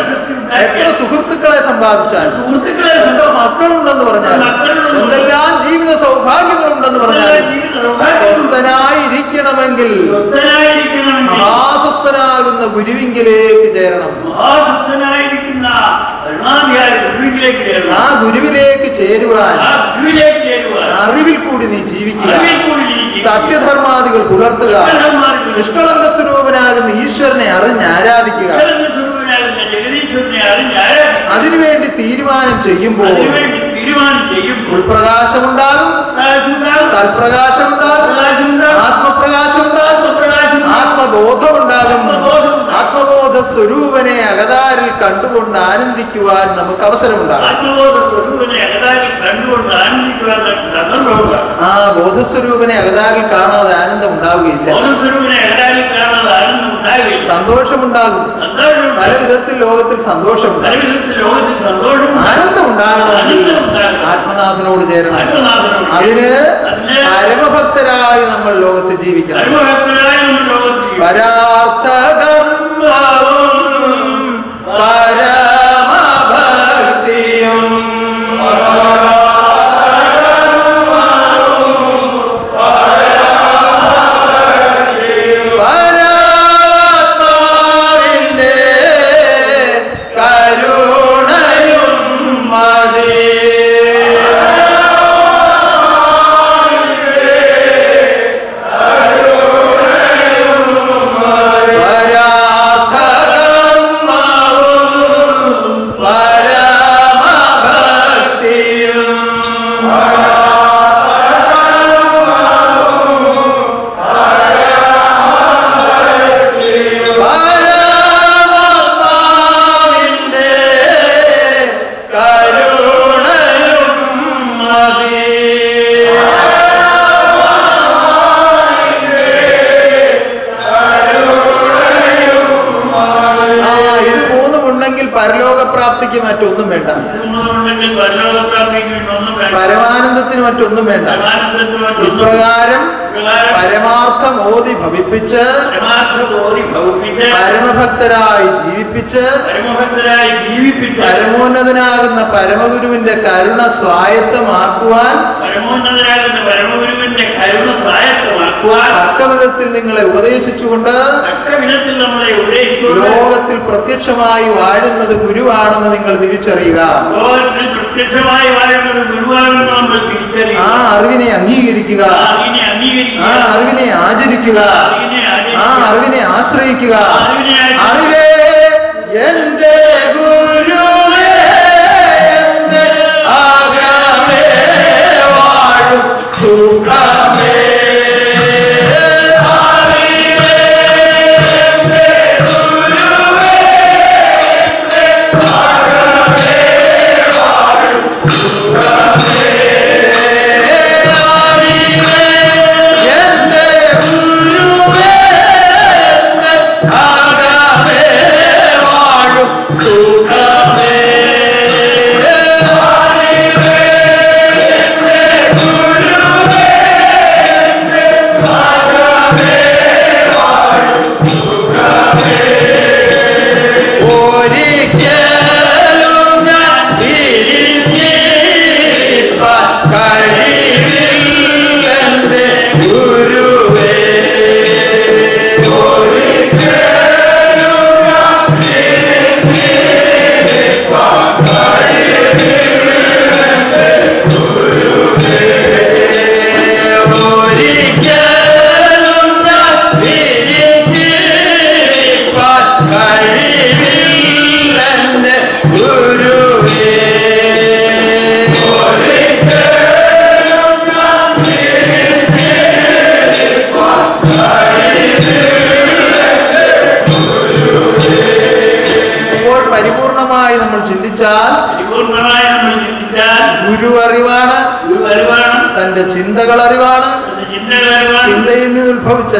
എത്ര സുഹൃത്തുക്കളെ സമ്പാദിച്ചാലും എത്ര മക്കളുണ്ടെന്ന് പറഞ്ഞാലും എന്തെല്ലാം ജീവിത സൗഭാഗ്യങ്ങളുണ്ടെന്ന് പറഞ്ഞാലും സ്വസ്ഥനായിരിക്കണമെങ്കിൽ മഹാസ്വസ്ഥനാകുന്ന ഗുരുവിങ്കിലേക്ക് ചേരണം. ആ ഗുരുവിലേക്ക് ചേരുവാൻ അറിവിൽ കൂടി നീ ജീവിക്കുക. സത്യധർമാദികൾ പുലർത്തുക. നിഷ്കളങ്ക സ്വരൂപനാകുന്ന ഈശ്വരനെ അറിഞ്ഞ് ആരാധിക്കുക. അതിനുവേണ്ടി തീരുമാനം ചെയ്യുമ്പോൾ ഉൾപ്രകാശമുണ്ടാകും സൽപ്രകാശമുണ്ടാകും ആത്മപ്രകാശമുണ്ടാകും, ആത്മബോധമുണ്ടാകും. ആത്മബോധ സ്വരൂപനെ അകതാരിൽ കണ്ടുകൊണ്ട് ആനന്ദിക്കുവാൻ നമുക്ക് അവസരമുണ്ടാകും. ആ ബോധസ്വരൂപനെ അകതാരിൽ കാണാതെ ആനന്ദം ഉണ്ടാവുകയില്ല സന്തോഷമുണ്ടാകും. പല വിധത്തിൽ ലോകത്തിൽ സന്തോഷമുണ്ടാകും. ആനന്ദമുണ്ടാകണമെങ്കിൽ. ആത്മനാഥനോട് ചേരണം. അതിന് പരമഭക്തരായി നമ്മൾ ലോകത്ത് ജീവിക്കണം. പരാർത്ഥ ജീവിക്കണം. പരമഭക്തിയും. ജീവിപ്പിച്ച് പരമോന്നതനാകുന്ന പരമഗുരുവിന്റെ കരുണ സ്വായത്തമാക്കുവാൻ തക്കവിധത്തിൽ നിങ്ങളെ ഉപദേശിച്ചുകൊണ്ട് ലോകത്തിൽ പ്രത്യക്ഷമായി വാഴുന്നത് ഗുരുവാണെന്ന് നിങ്ങൾ തിരിച്ചറിയുക. ആ അറിവിനെ അംഗീകരിക്കുക. ആ അറിവിനെ ആചരിക്കുക. ആ അറിവിനെ ആശ്രയിക്കുക. അറിവേ എന്റെ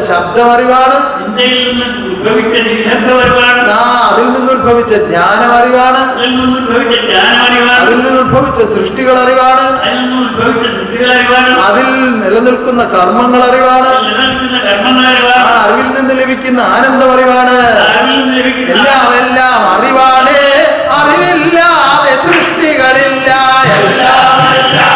ശബ്ദമറിവാണ്. ആ അതിൽ നിന്ന് ഉത്ഭവിച്ച ജ്ഞാനമറിവാണ്. അതിൽ നിന്ന് ഉത്ഭവിച്ച സൃഷ്ടികൾ അറിവാണ് അതിൽ നിലനിൽക്കുന്ന കർമ്മങ്ങൾ അറിവാണ് ആ അറിവിൽ നിന്ന് ലഭിക്കുന്ന ആനന്ദം അറിവാണ് എല്ലാം എല്ലാം അറിവാണ്. അറിവില്ലാതെ സൃഷ്ടികളില്ല. എല്ലാം എല്ലാം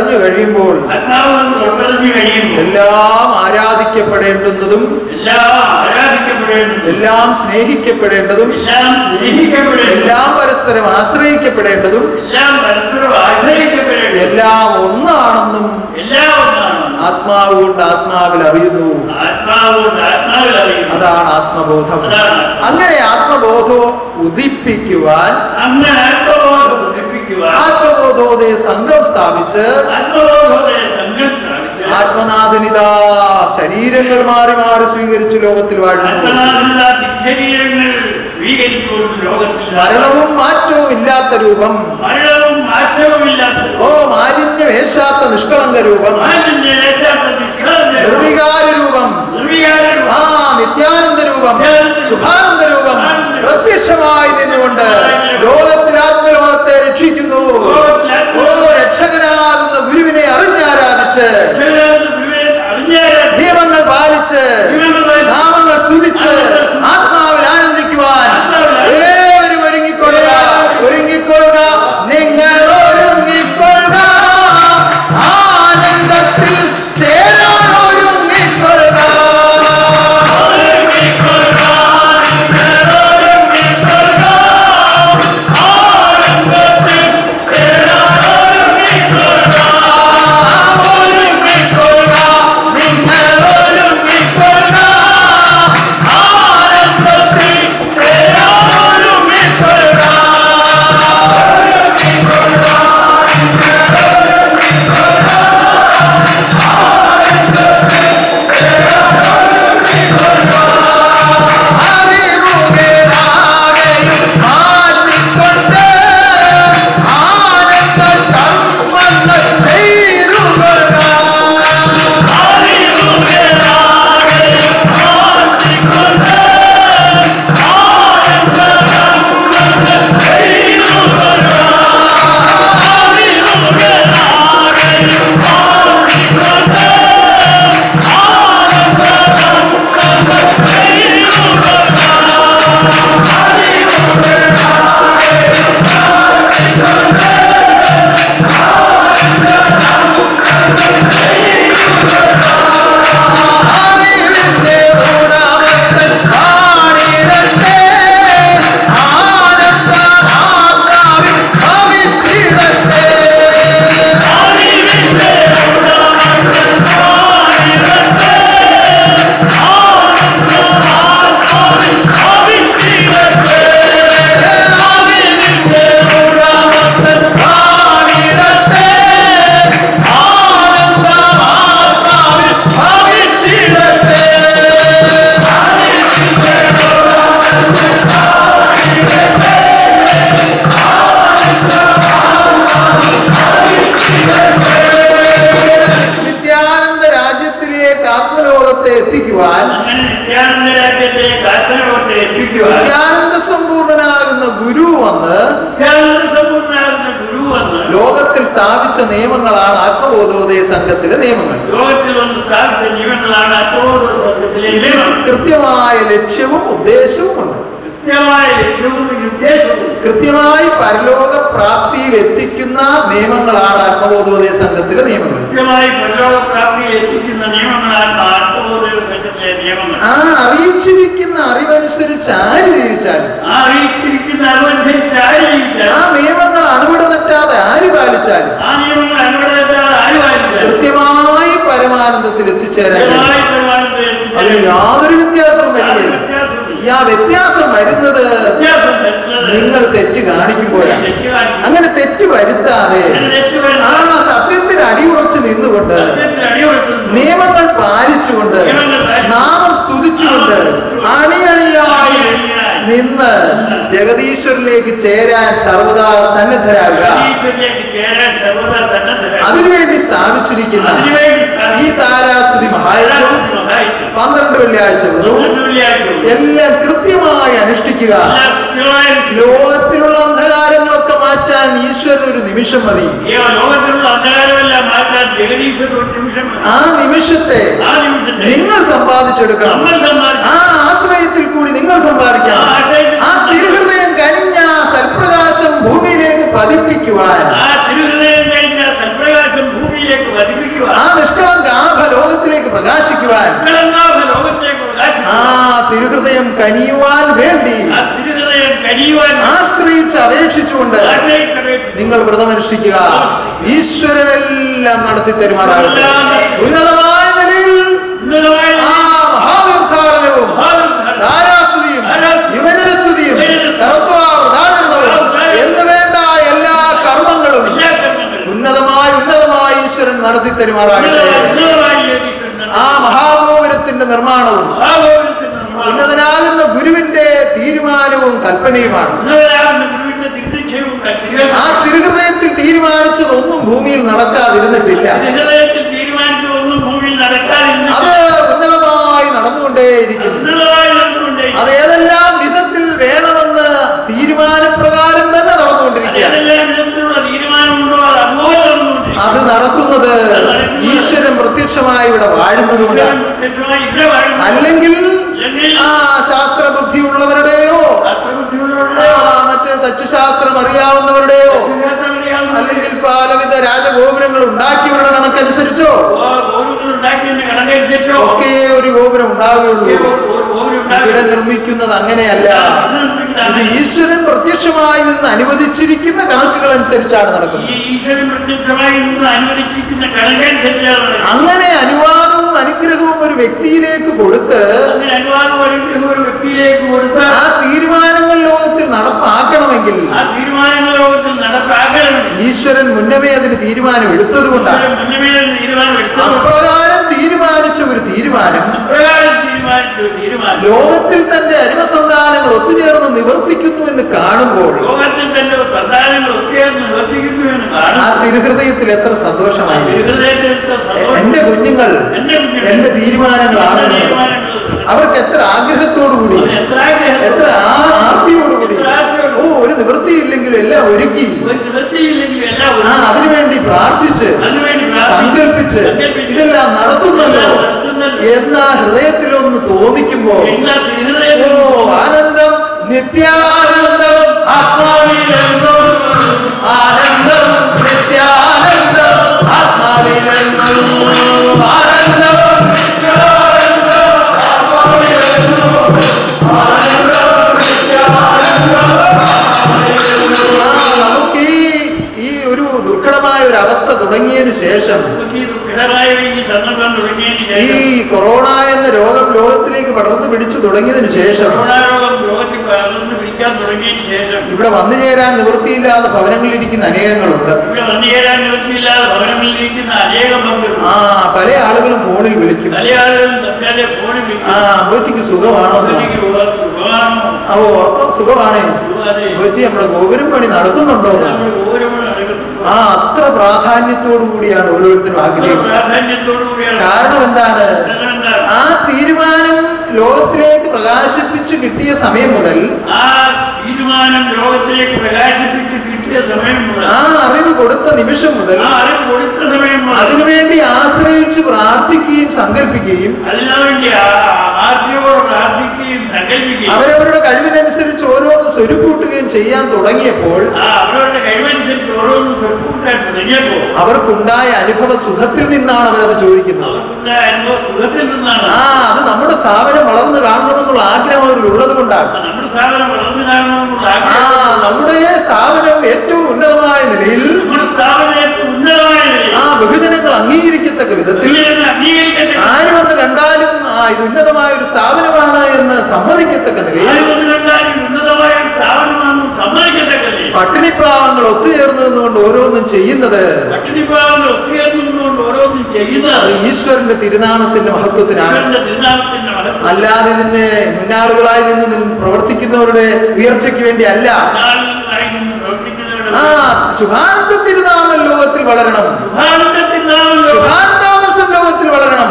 കൊണ്ട് കഴിയുമ്പോൾ എല്ലാം ആരാധിക്കപ്പെടേണ്ടുന്നതും എല്ലാം സ്നേഹിക്കപ്പെടേണ്ടതും എല്ലാം പരസ്പരം ആശ്രയിക്കപ്പെടേണ്ടതും എല്ലാം ഒന്നാണെന്നും ആത്മാവ് കൊണ്ട് ആത്മാവിൽ അറിയുന്നു. അതാണ് ആത്മബോധം. അങ്ങനെ ആത്മബോധം ഉദിപ്പിക്കുവാൻ ആത്മബോധം ആത്മബോധോദയ സംഘം സ്ഥാപിച്ച് ആത്മനാഥനിത ശരീരങ്ങൾ മാറി മാറി സ്വീകരിച്ചു ലോകത്തിൽ വാഴുന്നു. മരണവും മാറ്റവും ഇല്ലാത്ത രൂപം. ഓ മാലിന്യ വേശാത്ത നിഷ്കളങ്ക രൂപം. നിർവികാര രൂപം. ആ നിത്യാനന്ദ രൂപം. ശുഭാനന്ദ രൂപം. പ്രത്യക്ഷമായി നിന്നുകൊണ്ട് ലോകത്തിൽ ഓ രക്ഷകനാകുന്ന ഗുരുവിനെ അറിഞ്ഞാരാധിച്ച് നിയമങ്ങൾ പാലിച്ച് നാമങ്ങൾ സ്തുതിച്ച് നിയമങ്ങൾ കൃത്യമായി ആത്മബോധോദയ സംഘത്തിലെ നിയമങ്ങൾ. ആ അറിയിച്ചിരിക്കുന്ന അറിവനുസരിച്ച് ആര് ജീവിച്ചാലും ആ നിയമങ്ങൾ അണുവിട തെറ്റാതെ ആര് പാലിച്ചാലും. കൃത്യമായി പരമാനന്ദത്തിൽ എത്തിച്ചേരാൻ അതിന് യാതൊരു വ്യത്യാസവും വരികയില്ല. ഈ ആ വ്യത്യാസം വരുന്നത് നിങ്ങൾ തെറ്റ് കാണിക്കുമ്പോഴാണ്. തെറ്റ് വരുത്താതെ ആ സത്യത്തിന് അടിയുറച്ച് നിന്നുകൊണ്ട്. നിയമങ്ങൾ പാലിച്ചുകൊണ്ട്. നാമം സ്തുതിച്ചുകൊണ്ട് അണിയണിയായി നിന്ന് ജഗദീശ്വരിലേക്ക് ചേരാൻ സർവദാ സന്നദ്ധരാകുക. അതിനുവേണ്ടി സ്ഥാപിച്ചിരിക്കുന്ന ഈ താരാസ്തുതി മഹായജ്ഞവും പന്ത്രണ്ട് വെള്ളിയാഴ്ച വ്രതവും എല്ലാം കൃത്യമായി അനുഷ്ഠിക്കുക ലോകത്തിലുള്ള മാറ്റാൻ ഈശ്വരൻ ഒരു നിമിഷം മതി. ആ നിമിഷത്തെ നിങ്ങൾ സമ്പാദിച്ചെടുക്കണം. ആ ആശ്രയത്തിൽ കൂടി നിങ്ങൾ സമ്പാദിക്കണം. ആ തിരുഹൃദയം കനിഞ്ഞ ആ സൽപ്രകാശം ഭൂമിയിലേക്ക് പതിപ്പിക്കുവാൻ. ആ നിഷ്കളങ്ക ആഭ ലോകത്തിലേക്ക് പ്രകാശിക്കുവാൻ. ആ തിരുഹൃദയം കനിയുവാൻ വേണ്ടി. വിളിച്ച് അപേക്ഷിച്ചുകൊണ്ട് നിങ്ങൾ വ്രതമനുഷ്ഠിക്കുക. ഈശ്വരനെല്ലാം നടത്തി തരുമാറാകട്ടെ. ഉന്നതമായ നിലയിൽ ആ മഹാതീർത്ഥാടനവും മഹാത്മാ ധാരാസ്തുതിയും യുവജനസ്തുതിയും കർത്തവാ വൃതാചരണവും എന്ന് വേണ്ട എല്ലാ കർമ്മങ്ങളും ഉന്നതമായി ഉന്നതമായി ഈശ്വരൻ നടത്തി തരുമാറാകട്ടെ. ആ മഹാഗോപുരത്തിന്റെ നിർമ്മാണവും ഉന്നതനാകുന്ന ഗുരുവിന്റെ തീരുമാനവും കൽപ്പനയുമാണ്. ആ തിരുഹൃദയത്തിൽ തീരുമാനിച്ചത് ഒന്നും ഭൂമിയിൽ നടക്കാതിരുന്നിട്ടില്ല. അത് ഉന്നതമായി നടന്നുകൊണ്ടേയിരിക്കുന്നു. അത് ഏതെല്ലാം വിധത്തിൽ വേണമെന്ന് തീരുമാനപ്രകാരം തന്നെ നടന്നുകൊണ്ടിരിക്കുകയാണ്. അത് നടക്കുന്നത് ഈശ്വരൻ പ്രത്യക്ഷമായി ഇവിടെ വാഴുന്നത് കൊണ്ടാണ് പ്രത്യക്ഷമായി ഇവിടെ വാഴുന്നു അല്ലെങ്കിൽ അല്ലെങ്കിൽ ആ ശാസ്ത്ര ബുദ്ധിയുള്ളവരുടെയോ ശാസ്ത്രബുദ്ധിയോടുള്ള ആ, മറ്റ് തച്ചുശാസ്ത്രം അറിയാവുന്നവരുടെയോ? അല്ലെങ്കിൽ പലവിധ രാജഗോപുരങ്ങൾ ഉണ്ടാക്കിയവരുടെ കണക്കനുസരിച്ചോ? ഒക്കെ ഒരു ഗോപുരം ഉണ്ടാവുകയുള്ളൂ. ഇവിടെ നിർമ്മിക്കുന്നത് അങ്ങനെയല്ല. ഇത് ഈശ്വരൻ പ്രത്യക്ഷമായി നിന്ന് അനുവദിച്ചിരിക്കുന്ന കണക്കുകൾ അനുസരിച്ചാണ് നടക്കുന്നത്. അങ്ങനെ അനുവാദവും അനുഗ്രഹവും ഒരു വ്യക്തിയിലേക്ക് കൊടുത്ത് ആ തീരുമാനങ്ങൾ ലോകത്തിൽ നടപ്പാക്കണമെങ്കിൽ ഈശ്വരൻ മുന്നമേ അതിന് തീരുമാനം എടുത്തത് കൊണ്ടാണ് അപ്രകാരം തീരുമാനിച്ച ഒരു തീരുമാനം ലോകത്തിൽ തന്റെ അരിമ സന്താനങ്ങൾ ഒത്തുചേർന്ന് നിവർത്തിക്കുന്നു എന്ന് കാണുമ്പോൾ ലോകത്തിൽ തന്നെ സന്താനങ്ങൾ ഒത്തുചേർന്ന് നിവർത്തിക്കുന്നു എന്ന് ആ തിരുഹൃദയത്തിൽ എത്ര സന്തോഷമായിരുന്നു എന്റെ കുഞ്ഞുങ്ങൾ എന്റെ തീരുമാനങ്ങളാണെന്ന് അവർക്ക് എത്ര ആഗ്രഹത്തോടുകൂടി കൂടി എത്ര ആർത്തിയോടുകൂടി. ഓ ഒരു നിവൃത്തിയില്ലെങ്കിലും എല്ലാം ഒരുക്കി. ആ അതിനുവേണ്ടി പ്രാർത്ഥിച്ച് സങ്കല്പിച്ച് ഇതെല്ലാം നടത്തുന്നല്ലോ. എന്ന ഹൃദയത്തിലൊന്ന് തോന്നിക്കുമ്പോ എല്ലാ ഓ ആനന്ദം നിത്യാനന്ദം ആത്മാവിലെന്നും ആനന്ദം നിത്യാനന്ദം ആത്മാവിലെന്നും ആനന്ദം നമുക്ക് ഈ ഒരു ദുർഘടമായ ഒരു അവസ്ഥ തുടങ്ങിയതിനു ശേഷം ഈ കൊറോണ എന്ന രോഗം ലോകത്തിലേക്ക് പടർന്നു പിടിച്ചു തുടങ്ങിയതിനു ശേഷം ഇവിടെ വന്നു ചേരാൻ നിവൃത്തിയില്ലാതെ ഭവനങ്ങളിൽ ഇരിക്കുന്ന അനേകങ്ങളുണ്ട് ആ പല ആളുകളും ഫോണിൽ വിളിക്കും. ആ അമ്പോറ്റിക്ക് സുഖമാണോ അപ്പോ അപ്പൊ സുഖമാണേ. അമ്പോറ്റി നമ്മുടെ ഗോപുരം പണി നടക്കുന്നുണ്ടോ. ആ അത്ര പ്രാധാന്യത്തോടു കൂടിയാണ് ഓരോരുത്തരും ആഗ്രഹിക്കുന്നത്. കാരണം എന്താണ്? ആ തീരുമാനം ലോകത്തിലേക്ക് പ്രകാശിപ്പിച്ചു കിട്ടിയ സമയം മുതൽ ആ തീരുമാനം ലോകത്തിലേക്ക് പ്രകാശിപ്പിച്ച് ആ അറിവ് കൊടുത്ത നിമിഷം മുതൽ അതിനുവേണ്ടി ആശ്രയിച്ച് പ്രാർത്ഥിക്കുകയും സങ്കല്പിക്കുകയും അവരവരുടെ കഴിവിനനുസരിച്ച് ഓരോന്ന് സ്വരുക്കൂട്ടുകയും ചെയ്യാൻ തുടങ്ങിയപ്പോൾ അവർക്കുണ്ടായ അനുഭവ സുഖത്തിൽ നിന്നാണ് അവരത് ചോദിക്കുന്നത്. ആ അത് നമ്മുടെ സ്ഥാപനം വളർന്നു കാണണമെന്നുള്ള ആഗ്രഹം അവരിൽ ഉള്ളത് കൊണ്ടാണ്. ആ നമ്മുടെ സ്ഥാപനം ഏറ്റവും ഉന്നതമായ നിലയിൽ ആ ബഹുജനങ്ങൾ അംഗീകരിക്കത്തക്ക വിധത്തിൽ ആര് വന്ന് കണ്ടാലും ആ ഇത് ഉന്നതമായ ഒരു സ്ഥാപനമാണ് എന്ന് സമ്മതിക്കത്തക്ക നിലയിൽ പട്ടിണിപ്പാവങ്ങൾ ഒത്തുചേർന്നു നിന്നുകൊണ്ട് ഓരോന്നും ചെയ്യുന്നത് ഈശ്വരന്റെ തിരുനാമത്തിന്റെ മഹത്വത്തിനാണ്. അല്ലാതെ നിന്നെ മുന്നാളുകളായി നിന്ന് പ്രവർത്തിക്കുന്നവരുടെ ഉയർച്ചയ്ക്ക് വേണ്ടി അല്ല പ്രവർത്തിക്കുന്നവരുടെ ആ ശുഭാനന്ദ തിരുനാമം ലോകത്തിൽ വളരണം. ശുഭാനന്ദാമർശം ലോകത്തിൽ വളരണം.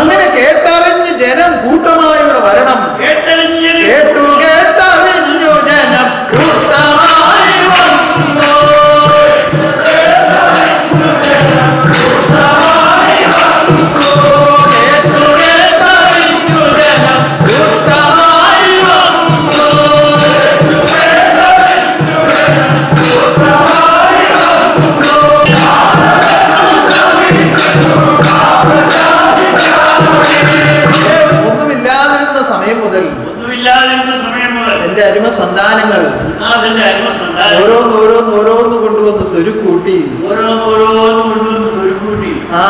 അങ്ങനെ കേട്ടറിഞ്ഞ് ജനം കൂട്ടമായി ഇവിടെ വരണം കേട്ടു സമയം മുതൽ എന്റെ അരുമ സന്താനങ്ങൾ ഓരോന്ന് ഓരോന്ന് ഓരോന്ന് കൊണ്ടുവന്ന് സ്വരുക്കൂട്ടി. ആ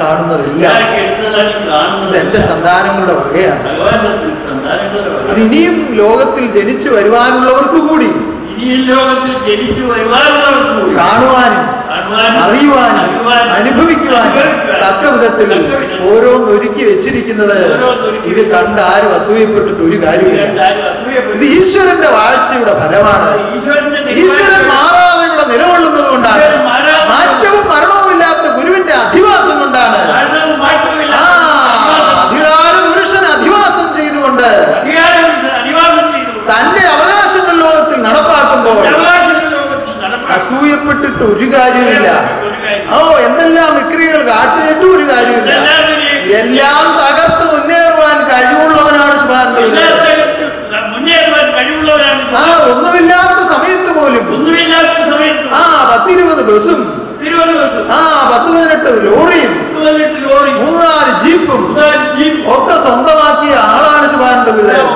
കാണുന്നതെല്ലാം. ഉണ്ടാക്കി എടുത്തതാണ് ഈ കാണുന്നത്. ഇത് എന്റെ സന്താനങ്ങളുടെ വകയാണ് അത് ഇനിയും ലോകത്തിൽ ജനിച്ചു വരുവാനുള്ളവർക്ക് കൂടി. കാണുവാനും, അറിയുവാനും അനുഭവിക്കുവാനും തക്ക വിധത്തിൽ ഓരോന്നൊരുക്കി ഓരോന്ന് ഒരുക്കി വെച്ചിരിക്കുന്നത് ഇത് കണ്ട് ആരും അസൂയപ്പെട്ടിട്ട് ഒരു കാര്യമില്ല ഇത് ഈശ്വരന്റെ വാഴ്ചയുടെ ഫലമാണ് ഈശ്വരൻ മാറാതെ ഇവിടെ നിലകൊള്ളുന്നത് കൊണ്ടാണ് മാറ്റവും മരണവും മരണവുമില്ലാത്ത ഗുരുവിന്റെ അധിവാസം കൊണ്ടാണ്. ആ അധികാര പുരുഷൻ അധിവാസം ചെയ്തുകൊണ്ട് തന്റെ അവകാശങ്ങൾ ലോകത്തിൽ നടപ്പാക്കുമ്പോൾ. അസൂയപ്പെട്ടിട്ട് ഒരു കാര്യമില്ല ഓ എന്തെല്ലാം വിക്രികൾ കാട്ടിയിട്ട് ഒരു കാര്യമില്ല എല്ലാം തകർത്ത് മുന്നേറുവാൻ കഴിവുള്ളവനാണ് ശുഭാനന്ദ ആ ഒന്നുമില്ലാത്ത സമയത്ത് പോലും. ആ പത്തിരുപത് ബസ്സും. ദിവസം ആ പത്ത് പതിനെട്ട് ലോറിയും. മൂന്ന് നാല് ജീപ്പും. ഒക്കെ സ്വന്തമാക്കിയ ആളാണ് ശുഭാനന്ദ ഗുരുദേവൻ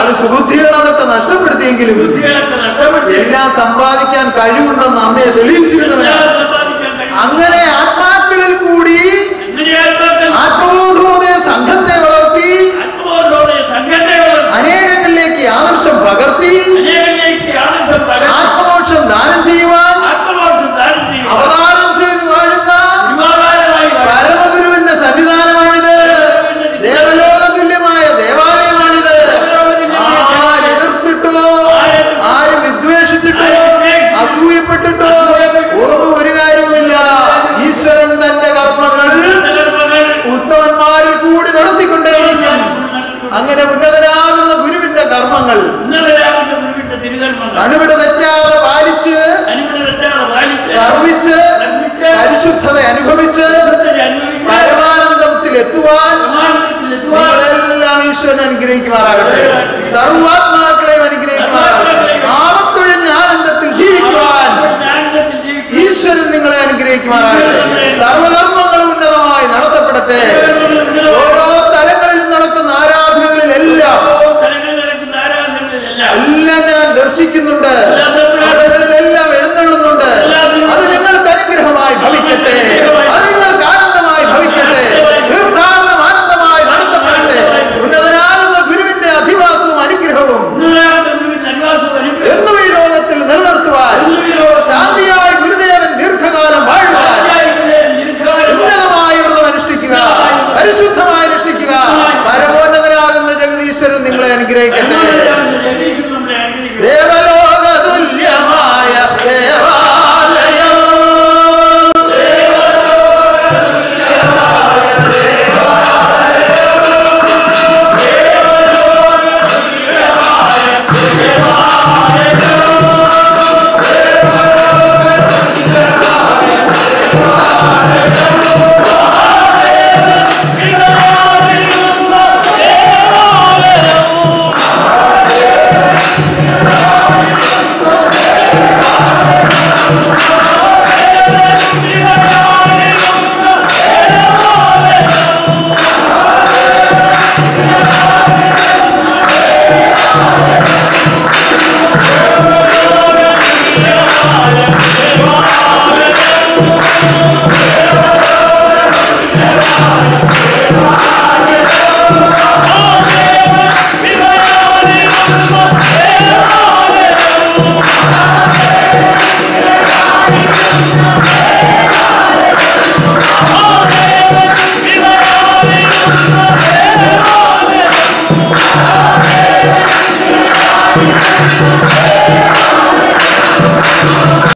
അത് കുബുദ്ധികൾ അതൊക്കെ നഷ്ടപ്പെടുത്തിയെങ്കിലും എല്ലാം സമ്പാദിക്കാൻ കഴിവുണ്ടെന്ന് അന്നേ തെളിയിച്ചിരുന്നവനാണ്. അങ്ങനെ ആത്മാക്കളിൽ കൂടി ആത്മബോധോദയ സംഘത്തെ വളർത്തി അനേകത്തിലേക്ക് അനേകങ്ങളിലേക്ക് ആദർശം പകർത്തി. അങ്ങനെ ഉന്നതനാകുന്ന ഗുരുവിന്റെ കർമ്മങ്ങൾ. ഉന്നതരാകുന്ന ഗുരുവിന്റെ തിരുകർമ്മങ്ങൾ. അണുവിട തെറ്റാതെ പാലിച്ച് കർമ്മിച്ച് പരിശുദ്ധത അനുഭവിച്ച് പരമാനന്ദത്തിൽ എത്തുവാൻ എല്ലാം എത്തുവാൻ നിങ്ങളെല്ലാം ഈശ്വരൻ അനുഗ്രഹിക്കുമാറാകട്ടെ.